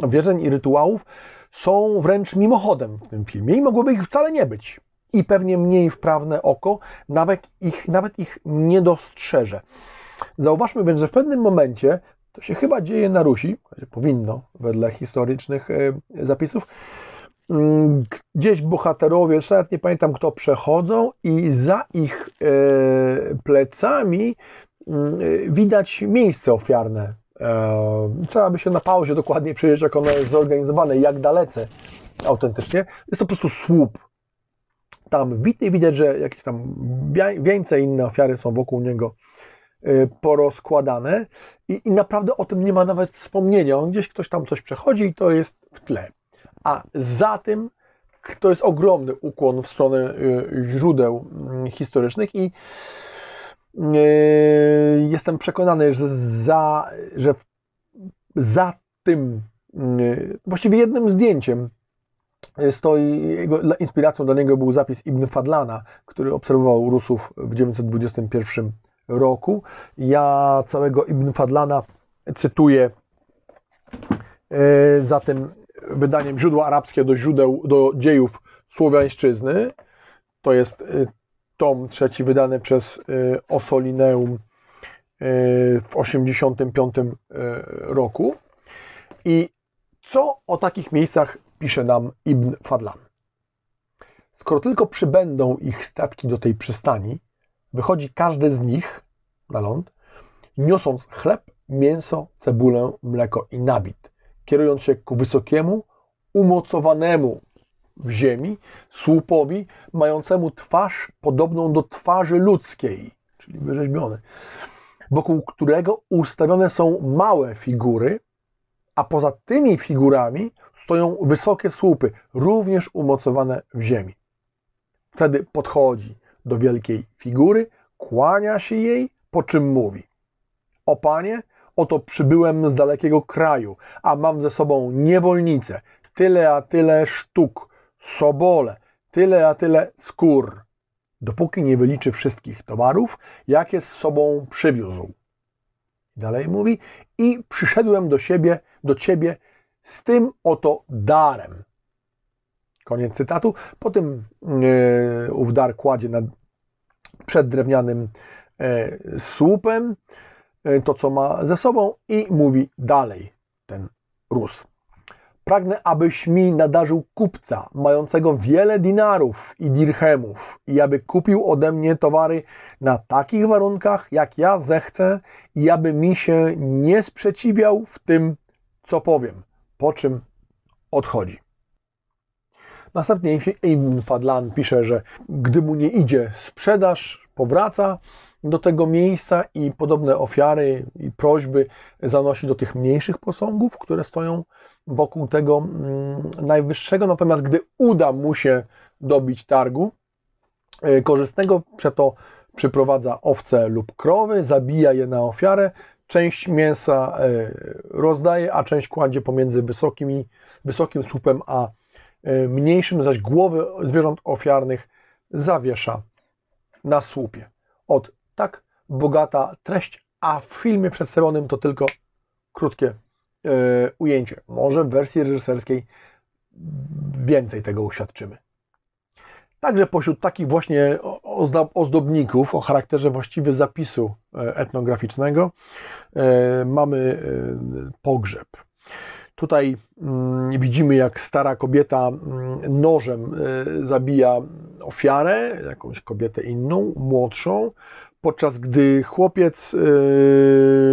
wierzeń i rytuałów są wręcz mimochodem w tym filmie i mogłoby ich wcale nie być. I pewnie mniej wprawne oko nawet ich, nawet ich nie dostrzeże. Zauważmy więc, że w pewnym momencie, to się chyba dzieje na Rusi, powinno wedle historycznych e, zapisów, mm, gdzieś bohaterowie, nawet nie pamiętam kto, przechodzą i za ich e, plecami mm, widać miejsce ofiarne Trzeba by się na pauzie dokładnie przyjrzeć, jak ono jest zorganizowane, jak dalece autentycznie. Jest to po prostu słup tam wbity i widać, że jakieś tam więcej inne ofiary są wokół niego y, porozkładane i, i naprawdę o tym nie ma nawet wspomnienia. On gdzieś ktoś tam coś przechodzi i to jest w tle. A za tym to jest ogromny ukłon w stronę y, źródeł mm, historycznych i Yy, jestem przekonany, że za, że za tym, właściwie jednym zdjęciem stoi, jego, inspiracją dla niego był zapis Ibn Fadlana, który obserwował Rusów w 1921 roku. Ja całego Ibn Fadlana cytuję yy, za tym wydaniem źródła arabskie do źródeł, do dziejów słowiańszczyzny. To jest tom trzeci wydany przez y, Osolineum w 1985 y, roku. I co o takich miejscach pisze nam Ibn Fadlan? Skoro tylko przybędą ich statki do tej przystani, wychodzi każdy z nich na ląd, niosąc chleb, mięso, cebulę, mleko i nabit, kierując się ku wysokiemu, umocowanemu w ziemi, słupowi mającemu twarz podobną do twarzy ludzkiej, czyli wyrzeźbiony, wokół którego ustawione są małe figury, a poza tymi figurami stoją wysokie słupy, również umocowane w ziemi. Wtedy podchodzi do wielkiej figury, kłania się jej, po czym mówi: O panie, oto przybyłem z dalekiego kraju, a mam ze sobą niewolnicę, tyle a tyle sztuk, sobole, tyle a tyle skór, dopóki nie wyliczy wszystkich towarów, jakie z sobą przywiózł. Dalej mówi, i przyszedłem do siebie, do ciebie z tym oto darem. Koniec cytatu. Potem yy, ów dar kładzie nad, przed drewnianym yy, słupem yy, to, co ma ze sobą i mówi dalej ten Rus. Pragnę, abyś mi nadarzył kupca, mającego wiele dinarów i dirhemów, i aby kupił ode mnie towary na takich warunkach, jak ja zechcę, i aby mi się nie sprzeciwiał w tym, co powiem, po czym odchodzi. Następnie Ibn Fadlan pisze, że gdy mu nie idzie sprzedaż, powraca do tego miejsca i podobne ofiary i prośby zanosi do tych mniejszych posągów, które stoją wokół tego mm, najwyższego. Natomiast gdy uda mu się dobić targu e, korzystnego, przeto przyprowadza owce lub krowy, zabija je na ofiarę, część mięsa e, rozdaje, a część kładzie pomiędzy wysokimi, wysokim słupem a e, mniejszym, zaś głowy zwierząt ofiarnych zawiesza na słupie. Od tak bogata treść, a w filmie przedstawionym to tylko krótkie E, ujęcie. Może w wersji reżyserskiej więcej tego uświadczymy. Także pośród takich właśnie ozdobników o charakterze właściwie zapisu e, etnograficznego e, mamy pogrzeb. Tutaj mm, widzimy, jak stara kobieta mm, nożem zabija ofiarę, jakąś kobietę inną, młodszą, podczas gdy chłopiec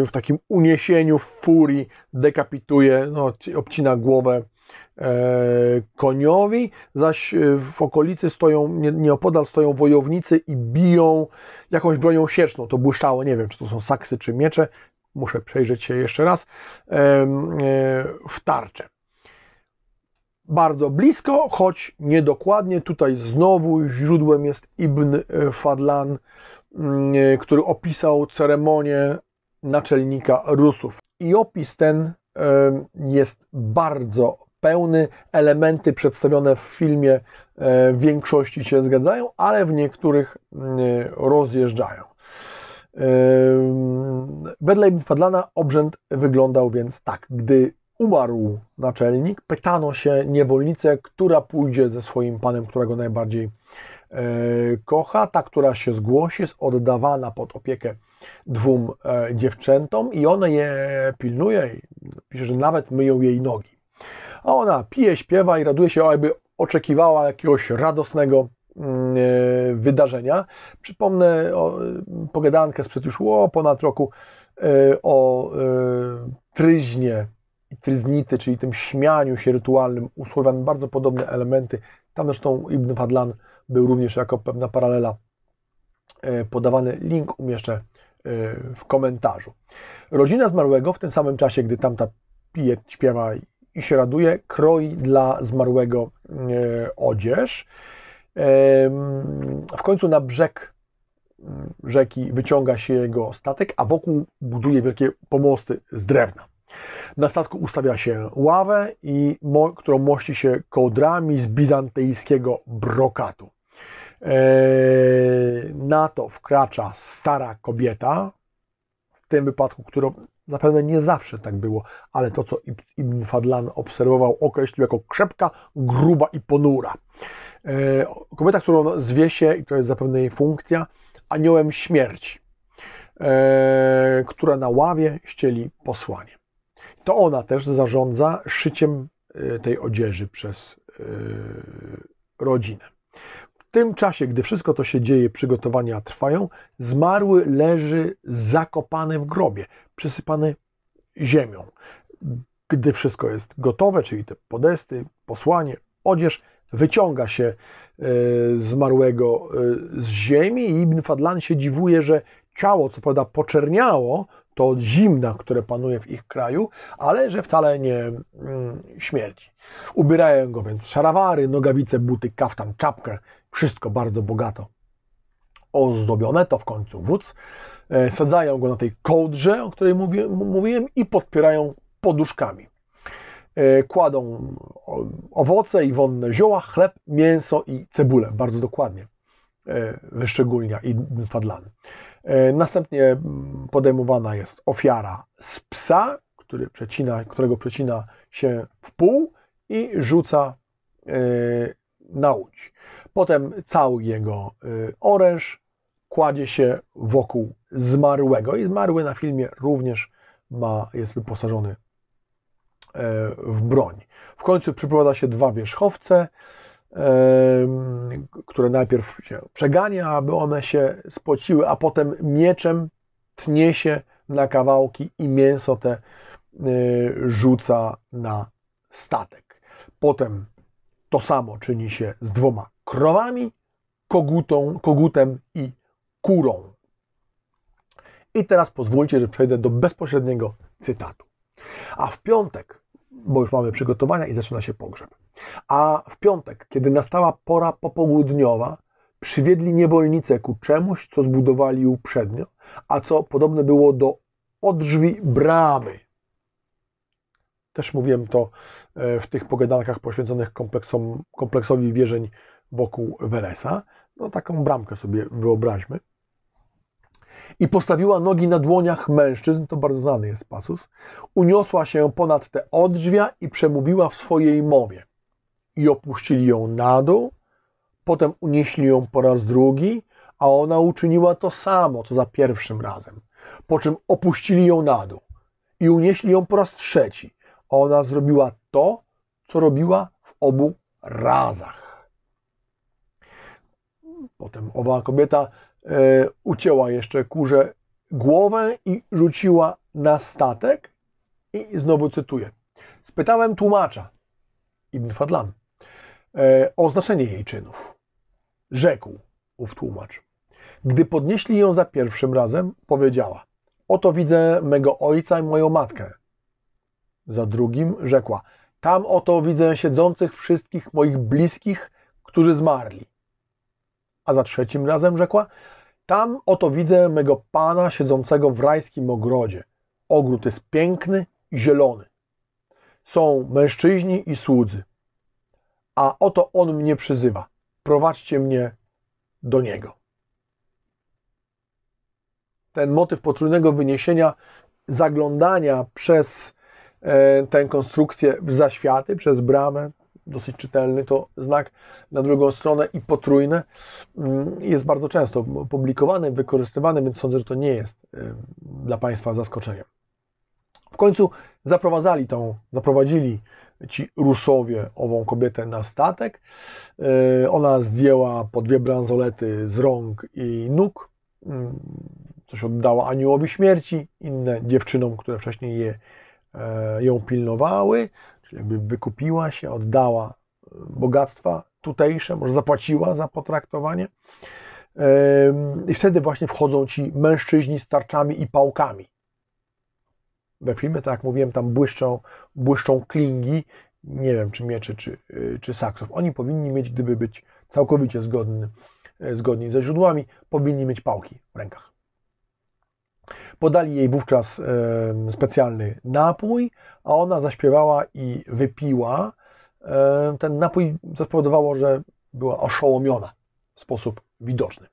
w takim uniesieniu, w furii dekapituje, no, obcina głowę koniowi, zaś w okolicy stoją, nieopodal stoją wojownicy i biją jakąś bronią sieczną. To błyszczało, nie wiem, czy to są saksy, czy miecze, muszę przejrzeć się jeszcze raz, w tarczę bardzo blisko, choć niedokładnie. Tutaj znowu źródłem jest Ibn Fadlan, mm, który opisał ceremonię naczelnika Rusów. I opis ten jest bardzo pełny. Elementy przedstawione w filmie e, w większości się zgadzają, ale w niektórych rozjeżdżają. Wedle Fadlana obrzęd wyglądał więc tak. Gdy umarł naczelnik, pytano się niewolnicę, która pójdzie ze swoim panem, którego najbardziej e, kocha. Ta, która się zgłosi, jest oddawana pod opiekę dwóm e, dziewczętom i ona je pilnuje pisze, że nawet myją jej nogi. A ona pije, śpiewa i raduje się, jakby oczekiwała jakiegoś radosnego mm, e, wydarzenia. Przypomnę o, pogadankę sprzed już o, ponad roku o tryźnie i tryznity, czyli tym śmianiu się rytualnym, usłowiane bardzo podobne elementy. Tam zresztą Ibn Fadlan był również jako pewna paralela e, podawany. Link umieszczę e, w komentarzu. Rodzina zmarłego w tym samym czasie, gdy tamta pije, śpiewa i się raduje, kroi dla zmarłego e, odzież. W końcu na brzeg rzeki wyciąga się jego statek, a wokół buduje wielkie pomosty z drewna. Na statku ustawia się ławę, i którą mości się kołdrami z bizantyjskiego brokatu. E, na to wkracza stara kobieta, w tym wypadku, którą zapewne nie zawsze tak było, ale to, co Ibn Fadlan obserwował, określił jako krzepka, gruba i ponura. E, kobieta, którą zwie się, i to jest zapewne jej funkcja, aniołem śmierci, e, która na ławie ścieli posłanie to ona też zarządza szyciem y, tej odzieży przez rodzinę. Tym czasie, gdy wszystko to się dzieje, przygotowania trwają, zmarły leży zakopany w grobie, przysypany ziemią. Gdy wszystko jest gotowe, czyli te podesty, posłanie, odzież, wyciąga się y, zmarłego z ziemi i Ibn Fadlan się dziwuje, że ciało, co prawda, poczerniało, to zimna, które panuje w ich kraju, ale że wcale nie mm, śmierci. Ubierają go więc szarawary, nogawice, buty, kaftan, czapkę, wszystko bardzo bogato ozdobione, to w końcu wódz. E, sadzają go na tej kołdrze, o której mówi, mówiłem, i podpierają poduszkami. E, kładą owoce i wonne zioła, chleb, mięso i cebulę, bardzo dokładnie e, wyszczególnia i Fadlan. Następnie podejmowana jest ofiara z psa, który przecina, którego przecina się w pół i rzuca na łódź. Potem cały jego e, oręż kładzie się wokół zmarłego i zmarły na filmie również ma, jest wyposażony w broń. W końcu przyprowadza się dwa wierzchowce, które najpierw się przegania, aby one się spociły, a potem mieczem tnie się na kawałki i mięso te e, rzuca na statek. Potem to samo czyni się z dwoma krowami, kogutą, kogutem i kurą. I teraz pozwólcie, że przejdę do bezpośredniego cytatu. A w piątek, bo już mamy przygotowania i zaczyna się pogrzeb. A w piątek, kiedy nastała pora popołudniowa, przywiedli niewolnicę ku czemuś, co zbudowali uprzednio, a co podobne było do odrzwi bramy. Też mówiłem to e, w tych pogadankach poświęconych kompleksom, kompleksowi wierzeń wokół Welesa. No taką bramkę sobie wyobraźmy. I postawiła nogi na dłoniach mężczyzn, to bardzo znany jest pasus, uniosła się ponad te odrzwia i przemówiła w swojej mowie i opuścili ją na dół, potem unieśli ją po raz drugi, a ona uczyniła to samo, co za pierwszym razem. Po czym opuścili ją na dół i unieśli ją po raz trzeci. Ona zrobiła to, co robiła w obu razach. Potem owa kobieta e, ucięła jeszcze kurze głowę i rzuciła na statek. I znowu cytuję. Spytałem tłumacza, ibn Fadlan e, o znaczenie jej czynów. Rzekł ów tłumacz. Gdy podnieśli ją za pierwszym razem, powiedziała: Oto widzę mego ojca i moją matkę. Za drugim rzekła: Tam oto widzę siedzących wszystkich moich bliskich, którzy zmarli. A za trzecim razem rzekła: Tam oto widzę mego pana siedzącego w rajskim ogrodzie. Ogród jest piękny i zielony. Są mężczyźni i słudzy. A oto on mnie przyzywa. Prowadźcie mnie do niego. Ten motyw potrójnego wyniesienia, zaglądania przez tę konstrukcję w zaświaty, przez bramę, dosyć czytelny to znak na drugą stronę i potrójne mm, jest bardzo często publikowany, wykorzystywany, więc sądzę, że to nie jest e, dla Państwa zaskoczeniem. W końcu zaprowadzali tą, zaprowadzili ci Rusowie ową kobietę na statek. E, ona zdjęła po dwie bransolety z rąk i nóg. Mm, coś oddała aniołowi śmierci, inne dziewczynom, które wcześniej je, e, ją pilnowały, czyli jakby wykupiła się, oddała e, bogactwa tutejsze, może zapłaciła za potraktowanie. I wtedy właśnie wchodzą ci mężczyźni z tarczami i pałkami we filmie, tak jak mówiłem, tam błyszczą, błyszczą klingi, nie wiem, czy miecze, czy, y, czy saksów. Oni powinni mieć, gdyby być całkowicie zgodny, zgodni ze źródłami, powinni mieć pałki w rękach. Podali jej wówczas specjalny napój, a ona zaśpiewała i wypiła. Ten napój spowodowało, że była oszołomiona w sposób widoczny.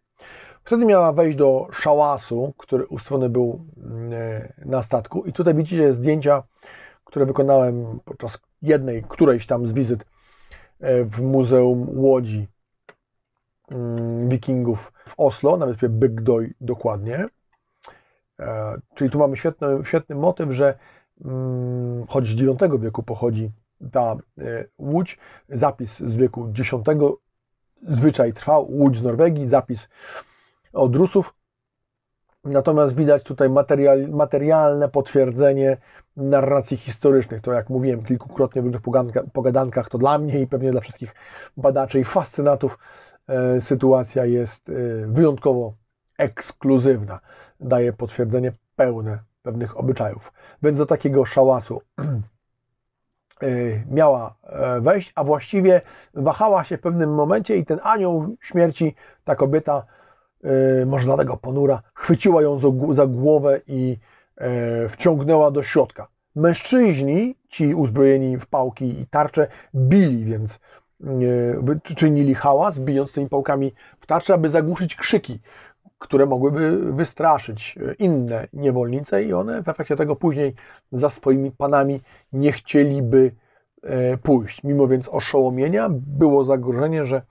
Wtedy miała wejść do szałasu, który ustawiony był mm, e, na statku. I tutaj widzicie zdjęcia, które wykonałem podczas jednej, którejś tam z wizyt e, w Muzeum Łodzi mm, Wikingów w Oslo, na wyspie Bygdoj dokładnie. E, czyli tu mamy świetny, świetny motyw, że mm, choć z IX wieku pochodzi ta łódź, zapis z wieku X zwyczaj trwał, łódź z Norwegii, zapis od Rusów. Natomiast widać tutaj material, materialne potwierdzenie narracji historycznych. To, jak mówiłem kilkukrotnie w różnych pogadankach, to dla mnie i pewnie dla wszystkich badaczy i fascynatów e, sytuacja jest e, wyjątkowo ekskluzywna. Daje potwierdzenie pełne pewnych obyczajów. Więc do takiego szałasu e, (clears throat) miała e, wejść, a właściwie wahała się w pewnym momencie i ten anioł śmierci, ta kobieta, E, może dlatego ponura, chwyciła ją za głowę i e, wciągnęła do środka. Mężczyźni, ci uzbrojeni w pałki i tarcze, bili, więc e, czynili hałas, bijąc tymi pałkami w tarcze, aby zagłuszyć krzyki, które mogłyby wystraszyć inne niewolnice i one w efekcie tego później za swoimi panami nie chcieliby pójść. Mimo więc oszołomienia było zagrożenie, że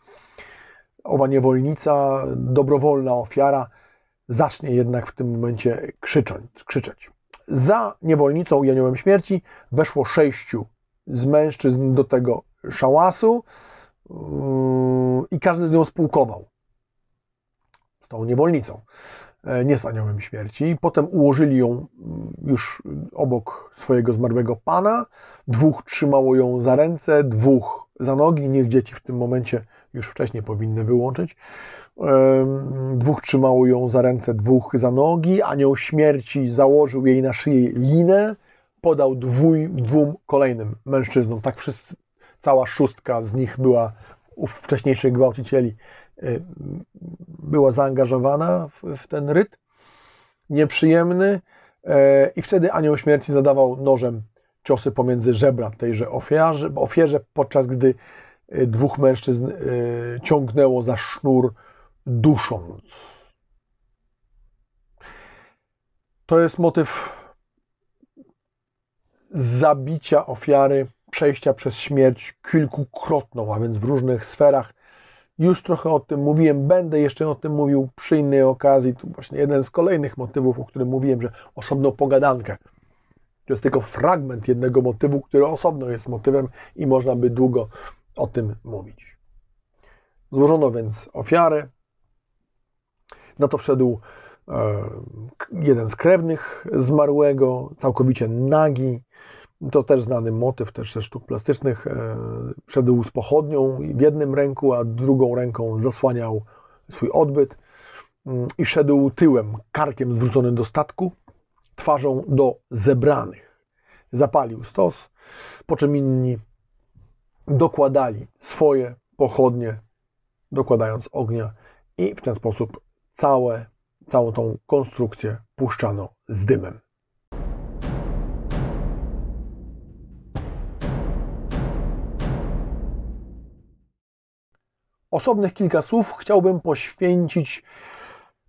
owa niewolnica, dobrowolna ofiara, zacznie jednak w tym momencie krzyczeć. krzyczeć. Za niewolnicą i aniołem śmierci weszło sześciu z mężczyzn do tego szałasu yy, i każdy z nią spółkował tą niewolnicą, e, nie z aniołem śmierci. Potem ułożyli ją mm, już obok swojego zmarłego pana. Dwóch trzymało ją za ręce, dwóch za nogi. Niech dzieci w tym momencie już wcześniej powinny wyłączyć. Dwóch trzymało ją za ręce, dwóch za nogi. Anioł śmierci założył jej na szyję linę, podał dwój, dwóm kolejnym mężczyznom. Tak wszyscy, cała szóstka z nich była, wcześniejszych gwałcicieli, była zaangażowana w, w ten ryt nieprzyjemny. E, I wtedy anioł śmierci zadawał nożem ciosy pomiędzy żebra tejże ofierze, ofierze podczas gdy Y, dwóch mężczyzn y, ciągnęło za sznur, dusząc. To jest motyw zabicia ofiary, przejścia przez śmierć kilkukrotną, a więc w różnych sferach. Już trochę o tym mówiłem, będę jeszcze o tym mówił przy innej okazji. Tu właśnie jeden z kolejnych motywów, o którym mówiłem, że osobną pogadankę. To jest tylko fragment jednego motywu, który osobno jest motywem i można by długo o tym mówić. Złożono więc ofiarę. Na to wszedł e, jeden z krewnych zmarłego, całkowicie nagi. To też znany motyw też ze sztuk plastycznych. E, szedł z pochodnią w jednym ręku, a drugą ręką zasłaniał swój odbyt mm, i szedł tyłem, karkiem zwróconym do statku, twarzą do zebranych. Zapalił stos, po czym inni dokładali swoje pochodnie, dokładając ognia i w ten sposób całe, całą tą konstrukcję puszczano z dymem. Osobnych kilka słów chciałbym poświęcić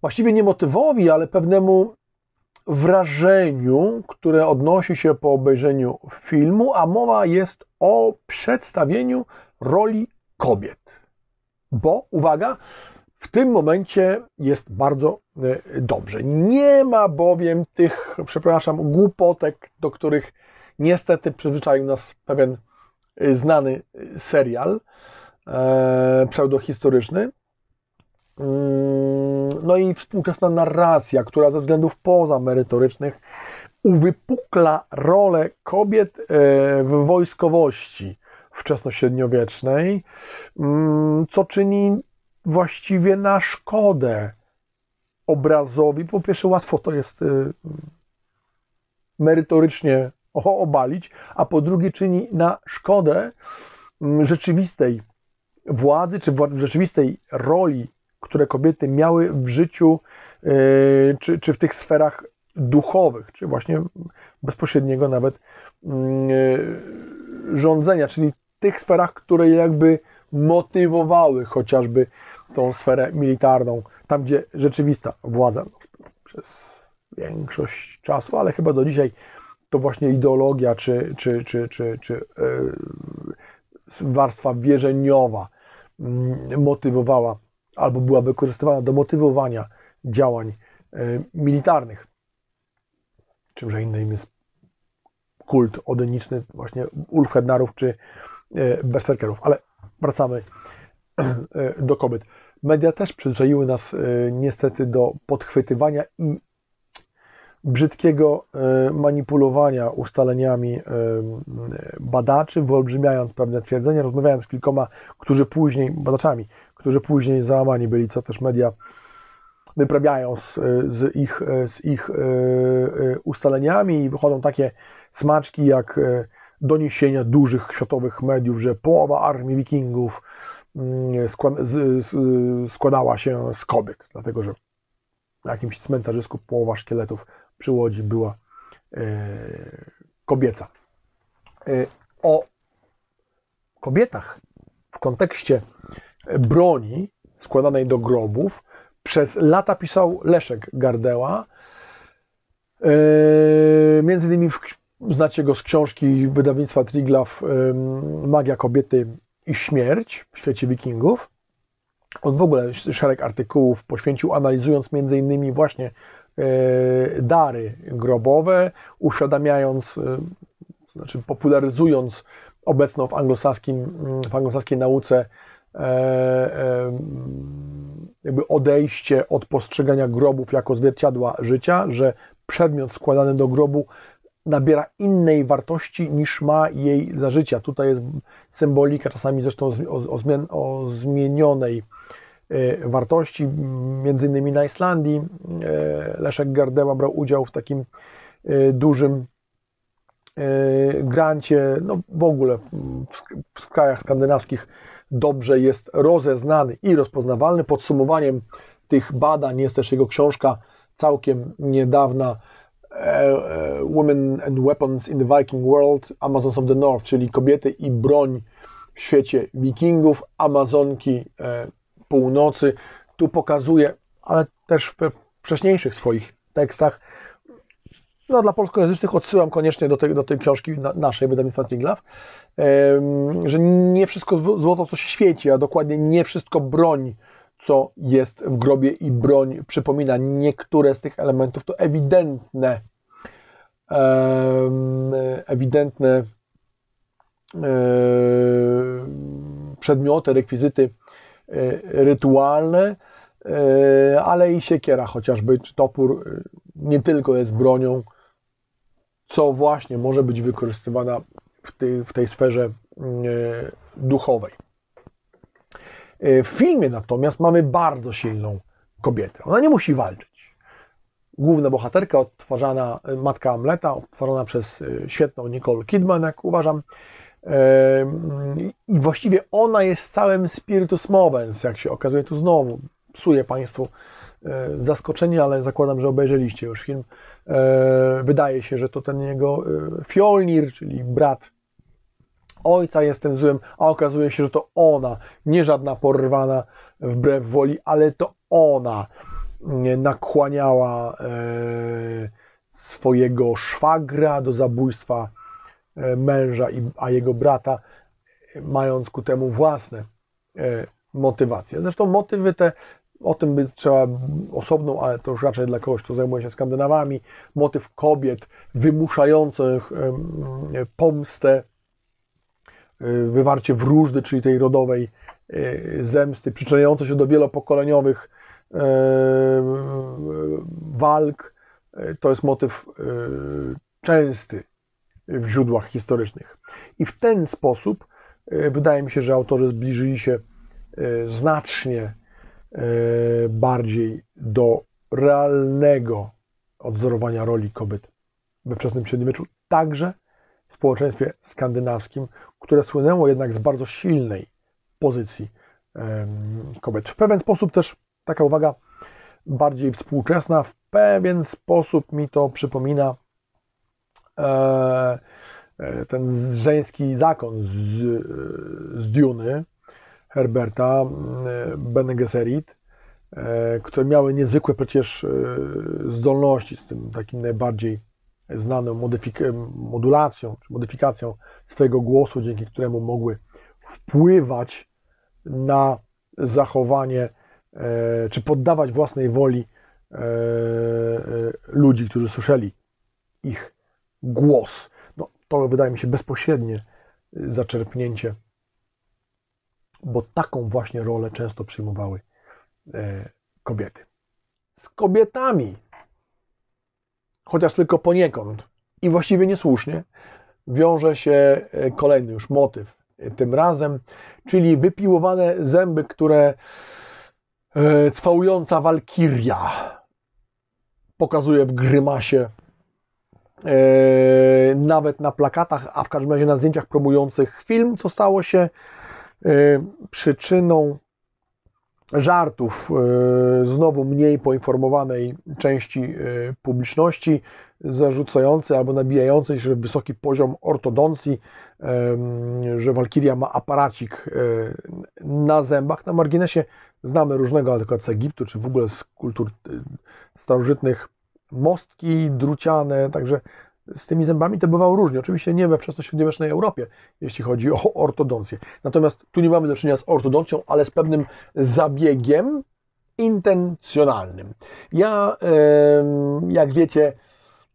właściwie nie motywowi, ale pewnemu wrażeniu, które odnosi się po obejrzeniu filmu, a mowa jest o przedstawieniu roli kobiet. Bo, uwaga, w tym momencie jest bardzo e, dobrze. Nie ma bowiem tych, przepraszam, głupotek, do których niestety przyzwyczaił nas pewien e, znany e, serial e, pseudohistoryczny. Mm, no i współczesna narracja, która ze względów pozamerytorycznych uwypukla rolę kobiet w wojskowości wczesnośredniowiecznej, mm, co czyni właściwie na szkodę obrazowi. Po pierwsze, łatwo to jest y, merytorycznie obalić, a po drugie, czyni na szkodę mm, rzeczywistej władzy, czy rzeczywistej roli, które kobiety miały w życiu, y, czy, czy w tych sferach duchowych, czy właśnie bezpośredniego nawet mm, y, rządzenia, czyli tych sferach, które jakby motywowały chociażby tą sferę militarną, tam gdzie rzeczywista władza no, przez większość czasu, ale chyba do dzisiaj to właśnie ideologia czy, czy, czy, czy, czy yy, warstwa wierzeniowa yy, motywowała albo była wykorzystywana do motywowania działań yy, militarnych. Czymże innym jest kult odeniczny właśnie Ulfhednarów czy E, berserkerów. Ale wracamy e, do kobiet. Media też przyzwyczaiły nas e, niestety do podchwytywania i brzydkiego manipulowania ustaleniami badaczy, wyolbrzymiając pewne twierdzenia, rozmawiając z kilkoma, którzy później, badaczami, którzy później załamani byli, co też media wyprawiają z, z ich, z ich ustaleniami. I wychodzą takie smaczki jak doniesienia dużych światowych mediów, że połowa armii wikingów mm, składała się z kobiet, dlatego że na jakimś cmentarzysku połowa szkieletów przy łodzi była e, kobieca. E, o kobietach w kontekście broni składanej do grobów przez lata pisał Leszek Gardeła, e, między innymi Znacie go z książki wydawnictwa Triglav Magia kobiety i śmierć w świecie wikingów. On w ogóle szereg artykułów poświęcił, analizując między innymi właśnie dary grobowe, uświadamiając, e, znaczy popularyzując obecną w, anglosaskim, w anglosaskiej nauce e, jakby odejście od postrzegania grobów jako zwierciadła życia, że przedmiot składany do grobu nabiera innej wartości niż ma jej za życia. Tutaj jest symbolika czasami zresztą o, o, zmien, o zmienionej e, wartości. Między innymi na Islandii e, Leszek Gardeła brał udział w takim e, dużym grancie, no w ogóle w krajach skandynawskich dobrze jest rozeznany i rozpoznawalny. Podsumowaniem tych badań jest też jego książka całkiem niedawna E, e, Women and Weapons in the Viking World, Amazons of the North, czyli kobiety i broń w świecie wikingów, Amazonki e, północy. Tu pokazuje, ale też w wcześniejszych swoich tekstach, no dla polskojęzycznych odsyłam koniecznie do tej, do tej książki naszej, wydawnictwa Triglav, że nie wszystko złoto, co się świeci, a dokładnie nie wszystko broń co jest w grobie i broń przypomina niektóre z tych elementów, to ewidentne, ewidentne przedmioty, rekwizyty e, rytualne, e, ale i siekiera chociażby, czy topór e, nie tylko jest bronią, co właśnie może być wykorzystywana w tej, w tej sferze duchowej. W filmie natomiast mamy bardzo silną kobietę. Ona nie musi walczyć. Główna bohaterka, odtwarzana, matka Amleta, odtwarzana przez świetną Nicole Kidman, jak uważam, i właściwie ona jest całym spiritus movens, jak się okazuje tu znowu. Psuję Państwu e, zaskoczenie, ale zakładam, że obejrzeliście już film. E, wydaje się, że to ten jego e, Fjolnir, czyli brat ojca jest ten złym, a okazuje się, że to ona, nie żadna porwana wbrew woli, ale to ona nakłaniała swojego szwagra do zabójstwa męża, a jego brata, mając ku temu własne e, motywacje. Zresztą motywy te, o tym by trzeba osobną, ale to już raczej dla kogoś, kto zajmuje się Skandynawami, motyw kobiet wymuszających pomstę, e, wywarcie wróżby, czyli tej rodowej zemsty, przyczyniające się do wielopokoleniowych walk. To jest motyw częsty w źródłach historycznych. I w ten sposób e, wydaje mi się, że autorzy zbliżyli się e, znacznie e, bardziej do realnego odzorowania roli kobiet we wczesnym średniowieczu, także w społeczeństwie skandynawskim, które słynęło jednak z bardzo silnej pozycji kobiet. W pewien sposób też taka uwaga bardziej współczesna, w pewien sposób mi to przypomina ten żeński zakon z, z Duny Herberta e, Bene Gesserit, które miały niezwykłe przecież zdolności z tym takim najbardziej znaną modulacją czy modyfikacją swojego głosu, dzięki któremu mogły wpływać na zachowanie czy poddawać własnej woli ludzi, którzy słyszeli ich głos. No, to wydaje mi się bezpośrednie zaczerpnięcie, bo taką właśnie rolę często przyjmowały e, kobiety. Z kobietami, chociaż tylko poniekąd i właściwie niesłusznie, wiąże się e, kolejny już motyw e, tym razem, czyli wypiłowane zęby, które cwałująca walkiria pokazuje w grymasie nawet na plakatach, a w każdym razie na zdjęciach promujących film, co stało się e, przyczyną żartów e, znowu mniej poinformowanej części publiczności, zarzucającej albo nabijającej się wysoki poziom ortodoncji, że Walkiria ma aparacik na zębach. Na marginesie znamy różnego, ale z Egiptu, czy w ogóle z kultur starożytnych mostki druciane, także z tymi zębami to bywało różnie. Oczywiście nie we wczesnośredniowiecznej Europie, jeśli chodzi o ortodoncję. Natomiast tu nie mamy do czynienia z ortodoncją, ale z pewnym zabiegiem intencjonalnym. Ja, jak wiecie,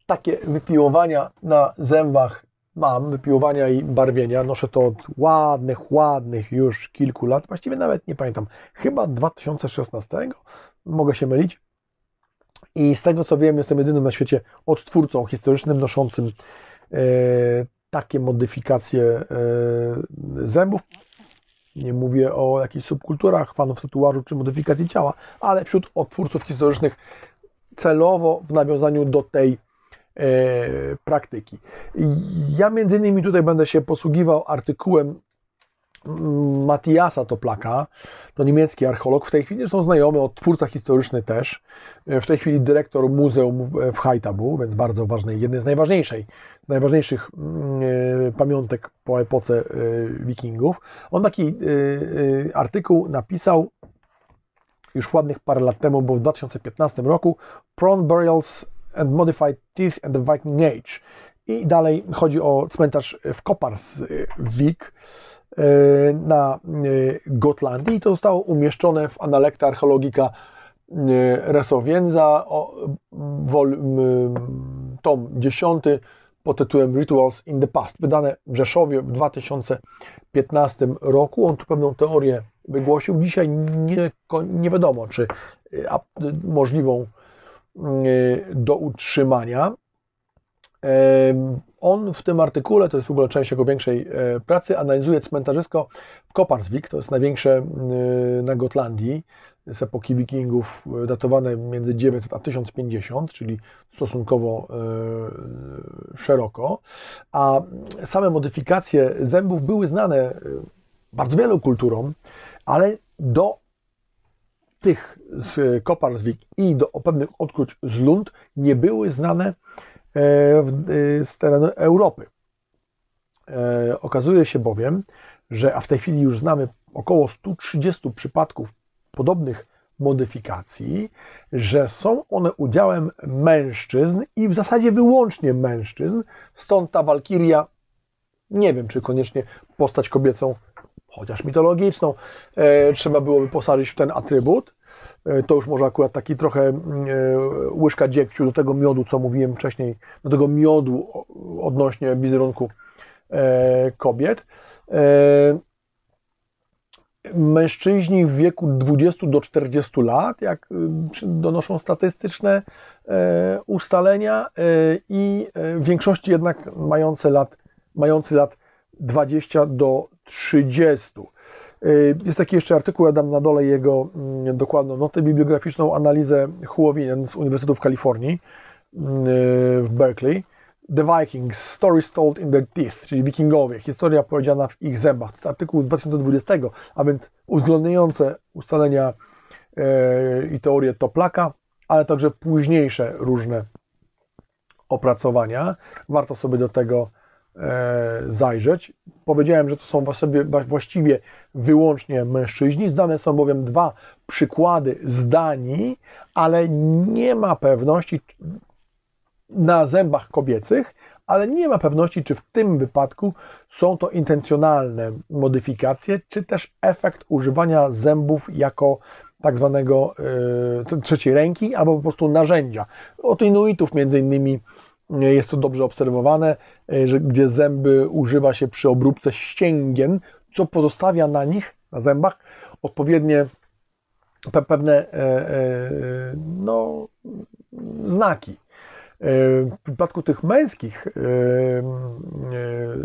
takie wypiłowania na zębach mam, wypiłowania i barwienia. Noszę to od ładnych, ładnych już kilku lat. Właściwie nawet nie pamiętam. Chyba 2016. Mogę się mylić. I z tego co wiem, jestem jedynym na świecie odtwórcą historycznym noszącym e, takie modyfikacje e, zębów. Nie mówię o jakichś subkulturach fanów tatuażu czy modyfikacji ciała, ale wśród odtwórców historycznych celowo w nawiązaniu do tej e, praktyki. Ja między innymi tutaj będę się posługiwał artykułem Matthiasa Toplaka, to niemiecki archeolog, w tej chwili są znajomy, odtwórca historyczny też, w tej chwili dyrektor muzeum w Haitabu, więc bardzo ważnej, jednej z najważniejszych, najważniejszych mm, e, pamiątek po epoce e, wikingów. On taki e, artykuł napisał już ładnych parę lat temu, bo w 2015 roku. Prawn Burials and Modified Teeth and the Viking Age. I dalej chodzi o cmentarz w Koparsvik, E, na e, Gotlandii i to zostało umieszczone w Analekta Archeologika e, Resowienza, tom 10 pod tytułem Rituals in the Past, wydane w Rzeszowie w 2015 roku. On tu pewną teorię wygłosił. Dzisiaj nie, nie wiadomo, czy możliwą do utrzymania. On w tym artykule, to jest w ogóle część jego większej e, pracy, analizuje cmentarzysko w Koparsvik, to jest największe e, na Gotlandii z epoki wikingów, e, datowane między 900 a 1050, czyli stosunkowo szeroko. A same modyfikacje zębów były znane bardzo wielu kulturom, ale do tych z Koparsvik i do pewnych odkryć z Lund nie były znane z terenu Europy. E, okazuje się bowiem, że a w tej chwili już znamy około 130 przypadków podobnych modyfikacji, że są one udziałem mężczyzn i w zasadzie wyłącznie mężczyzn, stąd ta walkiria, nie wiem czy koniecznie postać kobiecą, chociaż mitologiczną, trzeba było wyposażyć w ten atrybut, E, to już może akurat taki trochę mm, e, łyżka dziegciu do tego miodu, co mówiłem wcześniej, do tego miodu odnośnie wizerunku e, kobiet. Mężczyźni w wieku 20 do 40 lat, jak donoszą statystyczne ustalenia, i w większości jednak mający lat, mający lat 20 do 30. Y, jest taki jeszcze artykuł, ja dam na dole jego mm, dokładną notę bibliograficzną, analizę Hułowinen z Uniwersytetu w Kalifornii y, w Berkeley. The Vikings, Stories Told in Their Teeth, czyli Wikingowie, historia powiedziana w ich zębach. To jest artykuł z 2020, a więc uwzględniające ustalenia y, i teorie Toplaka, ale także późniejsze różne opracowania. Warto sobie do tego zajrzeć. Powiedziałem, że to są właściwie wyłącznie mężczyźni. Zdane są bowiem dwa przykłady z Danii, ale nie ma pewności na zębach kobiecych, ale nie ma pewności, czy w tym wypadku są to intencjonalne modyfikacje, czy też efekt używania zębów jako tak zwanego y, trzeciej ręki, albo po prostu narzędzia. Od Inuitów między innymi jest to dobrze obserwowane, e, że, gdzie zęby używa się przy obróbce ścięgien, co pozostawia na nich, na zębach, odpowiednie pe, pewne e, e, no, znaki. W przypadku tych męskich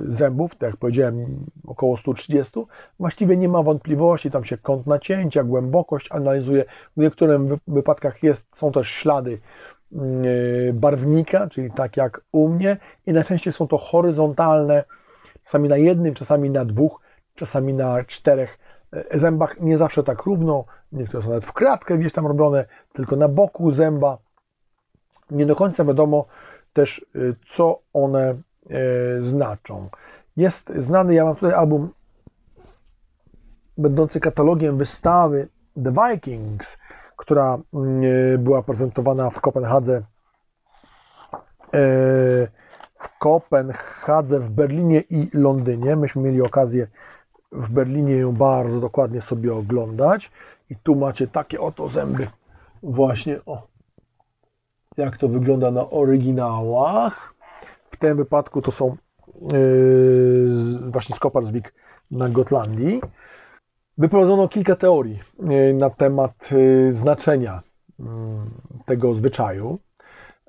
zębów, tak jak powiedziałem, około 130, właściwie nie ma wątpliwości, tam się kąt nacięcia, głębokość analizuje. W niektórych wypadkach jest, są też ślady barwnika, czyli tak jak u mnie, i najczęściej są to horyzontalne, czasami na jednym, czasami na dwóch, czasami na czterech y, zębach, nie zawsze tak równo, niektóre są nawet w kratkę gdzieś tam robione, tylko na boku zęba. Nie do końca wiadomo też, y, co one znaczą. Jest znany, ja mam tutaj album będący katalogiem wystawy The Vikings, która mm, e, była prezentowana w Kopenhadze, e, w Kopenhadze, w Berlinie i Londynie. Myśmy mieli okazję w Berlinie ją bardzo dokładnie sobie oglądać. I tu macie takie oto zęby. Właśnie, o, jak to wygląda na oryginałach. W tym wypadku to są yy, właśnie z Koparsvik na Gotlandii. Wyprowadzono kilka teorii e, na temat e, znaczenia mm, tego zwyczaju.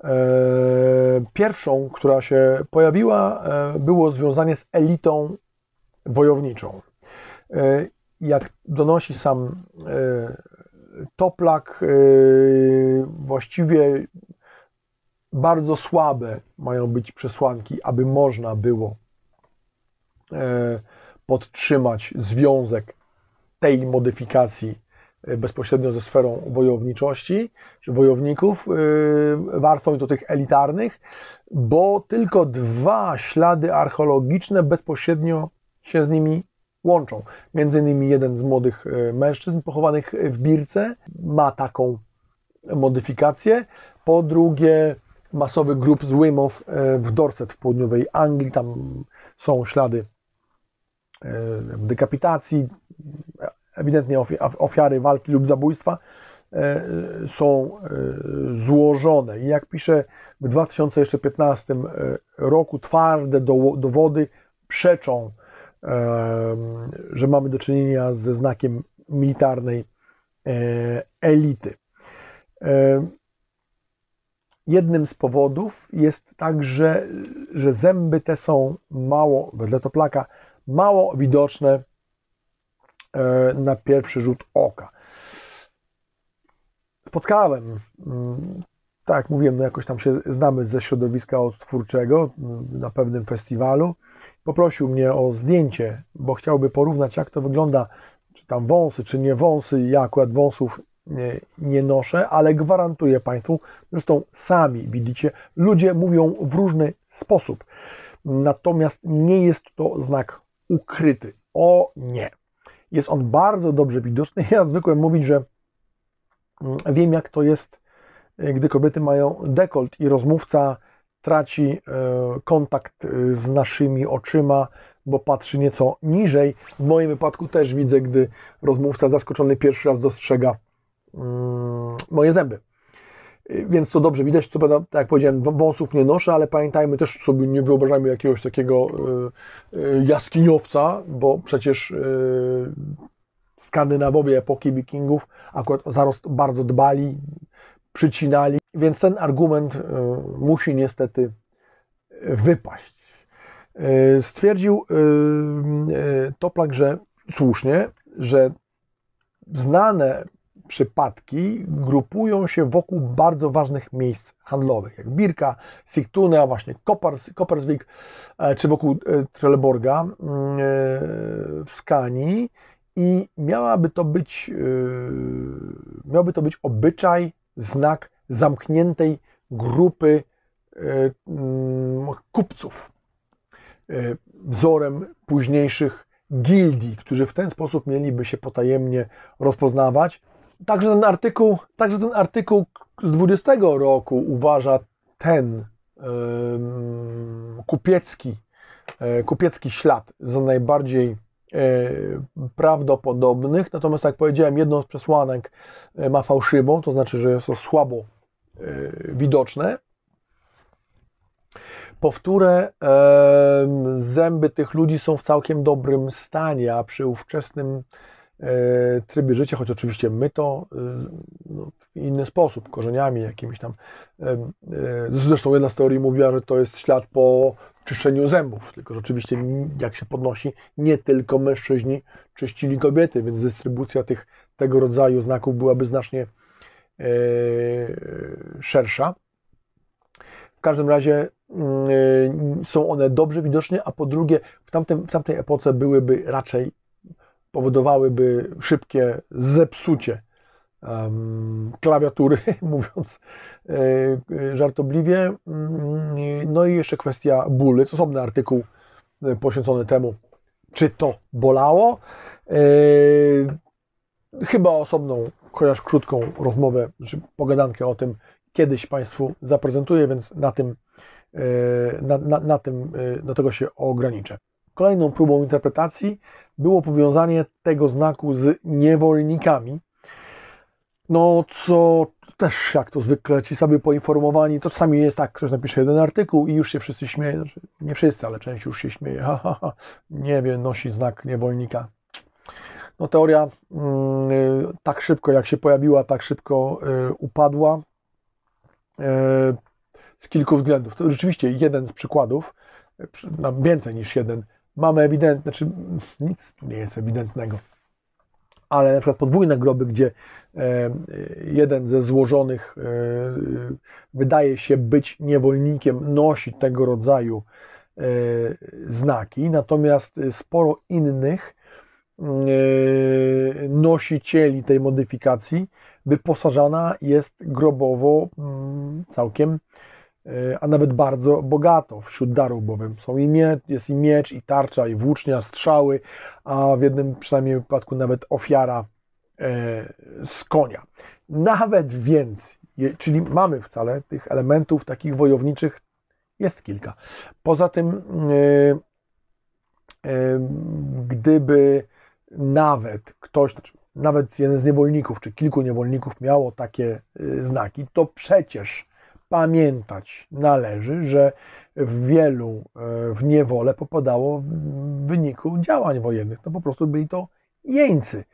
E, pierwszą, która się pojawiła, było związanie z elitą wojowniczą. Jak donosi sam Toplak, właściwie bardzo słabe mają być przesłanki, aby można było podtrzymać związek tej modyfikacji e, bezpośrednio ze sferą wojowniczości, czy wojowników, e, warstwą to tych elitarnych, bo tylko dwa ślady archeologiczne bezpośrednio się z nimi łączą. Między innymi jeden z młodych e, mężczyzn pochowanych w Birce ma taką modyfikację. Po drugie, masowy grup z Weymouth w Dorset w południowej Anglii. Tam są ślady dekapitacji, ewidentnie ofiary walki lub zabójstwa e, są e, złożone. I jak pisze w 2015 e, roku, twarde dowody przeczą, że mamy do czynienia ze znakiem militarnej elity. jednym z powodów jest także, że zęby te są mało, wedle toplaka, mało widoczne e, na pierwszy rzut oka. Spotkałem, mm, tak jak mówiłem, no jakoś tam się znamy ze środowiska odtwórczego mm, na pewnym festiwalu. Poprosił mnie o zdjęcie, bo chciałby porównać, jak to wygląda, czy tam wąsy, czy nie wąsy. Ja akurat wąsów nie, nie noszę, ale gwarantuję Państwu, zresztą sami widzicie, ludzie mówią w różny sposób. Natomiast nie jest to znak ukryty. O nie. Jest on bardzo dobrze widoczny. (laughs) Ja zwykłem mówić, że mm, wiem, jak to jest, e, gdy kobiety mają dekolt i rozmówca traci e, kontakt e, z naszymi oczyma, bo patrzy nieco niżej. W moim wypadku też widzę, gdy rozmówca zaskoczony pierwszy raz dostrzega mm, moje zęby. Więc to dobrze widać, co prawda, tak jak powiedziałem, wąsów nie noszę, ale pamiętajmy też sobie, nie wyobrażajmy jakiegoś takiego y, y, jaskiniowca, bo przecież y, Skandynawowie epoki wikingów akurat o zarost bardzo dbali, przycinali, więc ten argument musi niestety wypaść. Stwierdził Toplak, że słusznie, że znane przypadki grupują się wokół bardzo ważnych miejsc handlowych, jak Birka, Sigtuna, właśnie Kopersvik, e, czy wokół e, Trelleborga mm, e, w Skanii i miałaby to być, miałby to być obyczaj, znak zamkniętej grupy mm, kupców, wzorem późniejszych gildii, którzy w ten sposób mieliby się potajemnie rozpoznawać. Także ten artykuł, także ten artykuł z 20 roku uważa ten kupiecki, e, kupiecki ślad za najbardziej e, prawdopodobnych. Natomiast, jak powiedziałem, jedną z przesłanek e, ma fałszywą, to znaczy, że jest to słabo widoczne. Powtórę, zęby tych ludzi są w całkiem dobrym stanie, a przy ówczesnym E, tryby życia, choć oczywiście my to e, no, w inny sposób, korzeniami jakimiś tam. E, zresztą jedna z teorii mówiła, że to jest ślad po czyszczeniu zębów, tylko rzeczywiście jak się podnosi, nie tylko mężczyźni czyścili kobiety, więc dystrybucja tych, tego rodzaju znaków byłaby znacznie szersza. W każdym razie mm, są one dobrze widoczne, a po drugie w, tamtym, w tamtej epoce byłyby raczej powodowałyby szybkie zepsucie klawiatury, (laughs) mówiąc e, żartobliwie. Mm, no i jeszcze kwestia bólu. Jest osobny artykuł e, poświęcony temu, czy to bolało. E, chyba osobną, chociaż krótką rozmowę, czy pogadankę o tym kiedyś Państwu zaprezentuję, więc na tym, na, na, na tym, do tego się ograniczę. Kolejną próbą interpretacji było powiązanie tego znaku z niewolnikami. No, co też jak to zwykle ci sobie poinformowani, to czasami jest tak, ktoś napisze jeden artykuł i już się wszyscy śmieją, znaczy, nie wszyscy, ale część już się śmieje, ha, ha, ha, nie wie, nosi znak niewolnika. No teoria yy, tak szybko jak się pojawiła, tak szybko yy, upadła yy, z kilku względów. To rzeczywiście jeden z przykładów, no, więcej niż jeden, mamy ewidentne, znaczy nic tu nie jest ewidentnego, ale na przykład podwójne groby, gdzie e, jeden ze złożonych e, wydaje się być niewolnikiem, nosi tego rodzaju e, znaki, natomiast sporo innych nosicieli tej modyfikacji wyposażana jest grobowo mm, całkiem a nawet bardzo bogato wśród darów, bowiem są i miecz, jest i miecz, i tarcza, i włócznia, strzały, a w jednym przynajmniej wypadku nawet ofiara e, z konia. Nawet więcej, czyli mamy wcale tych elementów takich wojowniczych jest kilka. Poza tym, e, gdyby nawet ktoś, znaczy nawet jeden z niewolników, czy kilku niewolników miało takie znaki, to przecież pamiętać należy, że wielu e, w niewolę popadało w wyniku działań wojennych. No po prostu byli to jeńcy.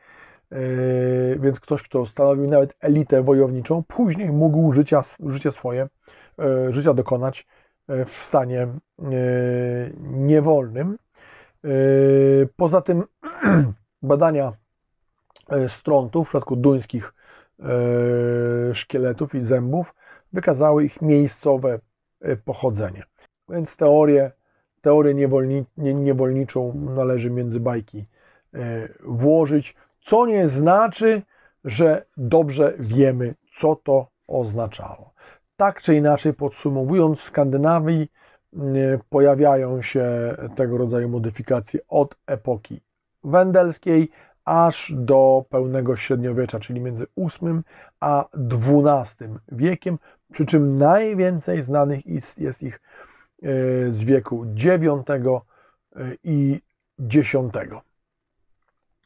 więc ktoś, kto stanowił nawet elitę wojowniczą, później mógł życia, życie swoje, życia dokonać w stanie niewolnym. Poza tym (clears throat) badania strontów, w przypadku duńskich szkieletów i zębów, wykazały ich miejscowe pochodzenie. Więc teorię, teorię niewolni, niewolniczą należy między bajki e, włożyć, co nie znaczy, że dobrze wiemy, co to oznaczało. Tak czy inaczej, podsumowując, w Skandynawii e, pojawiają się tego rodzaju modyfikacje od epoki wendelskiej aż do pełnego średniowiecza, czyli między VIII a XII wiekiem, przy czym najwięcej znanych jest ich E, z wieku IX e, i X.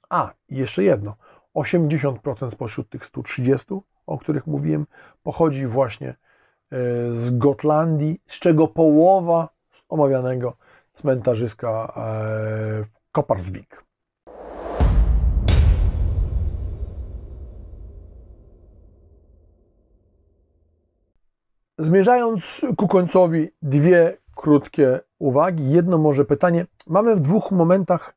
A, jeszcze jedno. 80% spośród tych 130, o których mówiłem, pochodzi właśnie e, z Gotlandii, z czego połowa z omawianego cmentarzyska w Koparsvik. Zmierzając ku końcowi, dwie krótkie uwagi. Jedno może pytanie. Mamy w dwóch momentach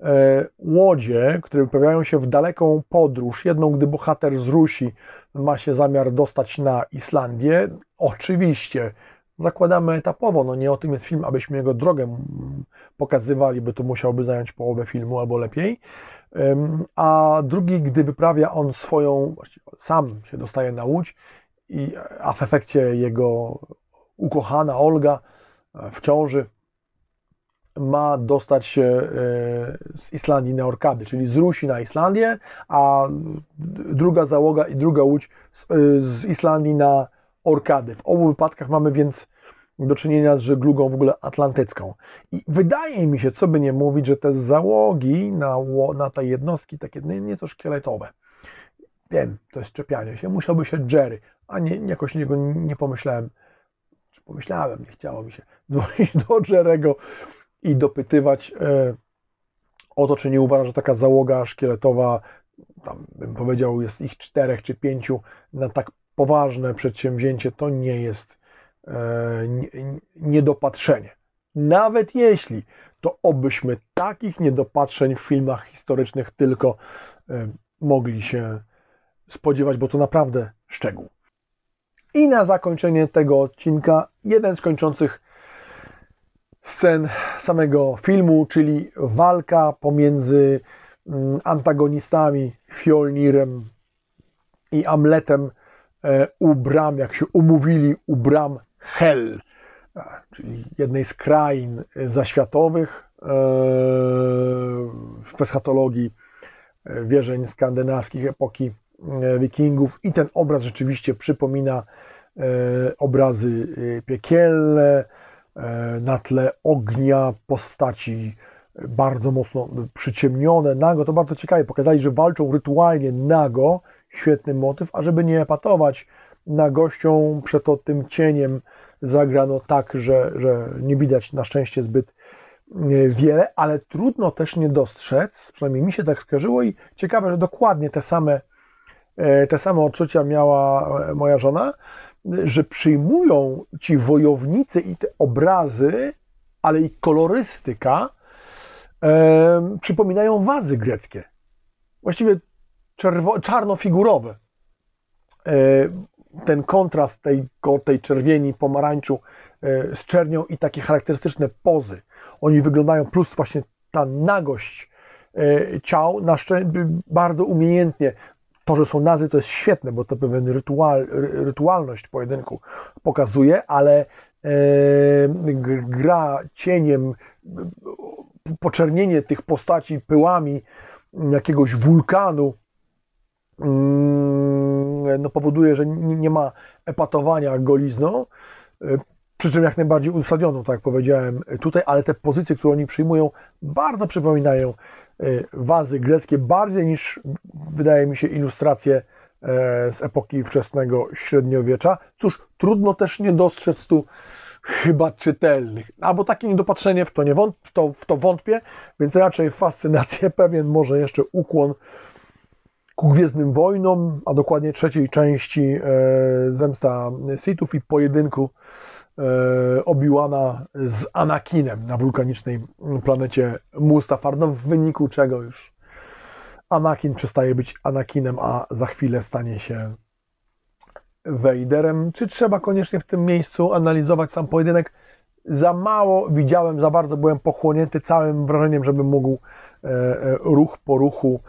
e, łodzie, które wyprawiają się w daleką podróż. Jedną, gdy bohater z Rusi ma się zamiar dostać na Islandię. Oczywiście zakładamy etapowo, no nie o tym jest film, abyśmy jego drogę pokazywali, by to musiałby zająć połowę filmu albo lepiej. A drugi, gdy wyprawia on swoją, sam się dostaje na łódź, i, a w efekcie jego ukochana Olga w ciąży ma dostać się e, z Islandii na Orkady, czyli z Rusi na Islandię, a druga załoga i druga łódź z e, Islandii na Orkady. W obu wypadkach mamy więc do czynienia z żeglugą w ogóle atlantycką. I wydaje mi się, co by nie mówić, że te załogi na, na te jednostki takie nieco szkieletowe, wiem, to jest czepianie się, musiałby się Jerry, a nie, jakoś niego nie pomyślałem, pomyślałem, nie chciało mi się (laughs) dzwonić do Jerego i dopytywać e, o to, czy nie uważa, że taka załoga szkieletowa, tam bym powiedział, jest ich czterech czy pięciu na tak poważne przedsięwzięcie, to nie jest e, niedopatrzenie. Nawet jeśli, to obyśmy takich niedopatrzeń w filmach historycznych tylko e, mogli się spodziewać, bo to naprawdę szczegół. I na zakończenie tego odcinka jeden z kończących scen samego filmu, czyli walka pomiędzy mm, antagonistami Fjolnirem i Amletem e, u bram, jak się umówili, u bram Hel, czyli jednej z krain zaświatowych e, w eschatologii e, wierzeń skandynawskich epoki E, wikingów i ten obraz rzeczywiście przypomina e, obrazy e, piekielne, na tle ognia, postaci bardzo mocno przyciemnione, nago. To bardzo ciekawe. Pokazali, że walczą rytualnie nago, świetny motyw, a żeby nie epatować nagością przed tym cieniem zagrano tak, że, że nie widać na szczęście zbyt wiele, ale trudno też nie dostrzec, przynajmniej mi się tak skojarzyło i ciekawe, że dokładnie te same E, te same odczucia miała e, moja żona, że przyjmują ci wojownicy i te obrazy, ale i kolorystyka e, przypominają wazy greckie. Właściwie czerwo, czarnofigurowe. E, ten kontrast tej, tej czerwieni, pomarańczu e, z czernią i takie charakterystyczne pozy. Oni wyglądają, plus właśnie ta nagość e, ciał, na bardzo umiejętnie to, że są nazy, to jest świetne, bo to pewien rytual, rytualność pojedynku pokazuje, ale e, gra cieniem, poczernienie tych postaci pyłami jakiegoś wulkanu mm, no, powoduje, że nie, nie ma epatowania golizną, e, przy czym jak najbardziej uzasadnioną, tak jak powiedziałem tutaj, ale te pozycje, które oni przyjmują, bardzo przypominają Y, wazy greckie bardziej niż, wydaje mi się, ilustracje e, z epoki wczesnego średniowiecza. Cóż, trudno też nie dostrzec tu chyba czytelnych. Albo takie niedopatrzenie w to, nie wąt- w to, w to wątpię, więc raczej fascynację, (laughs) pewien może jeszcze ukłon ku Gwiezdnym Wojnom, a dokładnie trzeciej części e, Zemsta Sithów i pojedynku e, Obi-Wana z Anakinem na wulkanicznej planecie Mustafar, no w wyniku czego już Anakin przestaje być Anakinem, a za chwilę stanie się Vaderem. Czy trzeba koniecznie w tym miejscu analizować sam pojedynek? Za mało widziałem, za bardzo byłem pochłonięty całym wrażeniem, żebym mógł e, e, ruch po ruchu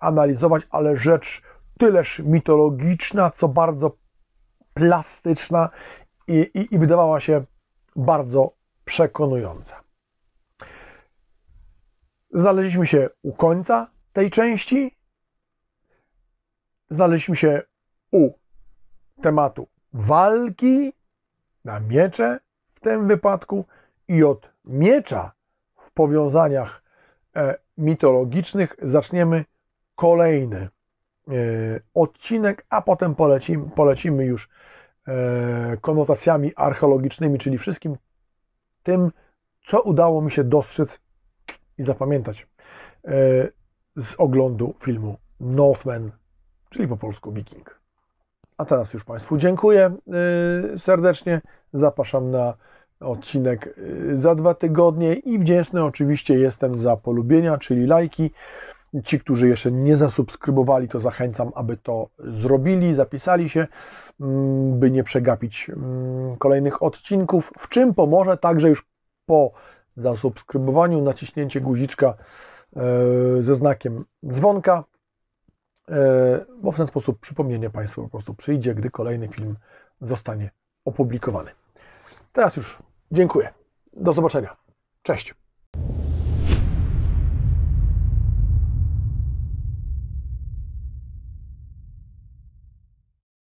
analizować, ale rzecz tyleż mitologiczna, co bardzo plastyczna i, i, i wydawała się bardzo przekonująca. Znaleźliśmy się u końca tej części. Znaleźliśmy się u tematu walki na miecze w tym wypadku i od miecza w powiązaniach e, mitologicznych zaczniemy kolejny e, odcinek, a potem polecimy, polecimy już konotacjami archeologicznymi, czyli wszystkim tym, co udało mi się dostrzec i zapamiętać z oglądu filmu Northman, czyli po polsku Viking. A teraz już Państwu dziękuję serdecznie. Zapraszam na odcinek za dwa tygodnie i wdzięczny oczywiście jestem za polubienia, czyli lajki. Ci, którzy jeszcze nie zasubskrybowali, to zachęcam, aby to zrobili, zapisali się, by nie przegapić kolejnych odcinków, w czym pomoże także już po zasubskrybowaniu naciśnięcie guziczka ze znakiem dzwonka, bo w ten sposób przypomnienie Państwu po prostu przyjdzie, gdy kolejny film zostanie opublikowany. Teraz już dziękuję. Do zobaczenia. Cześć.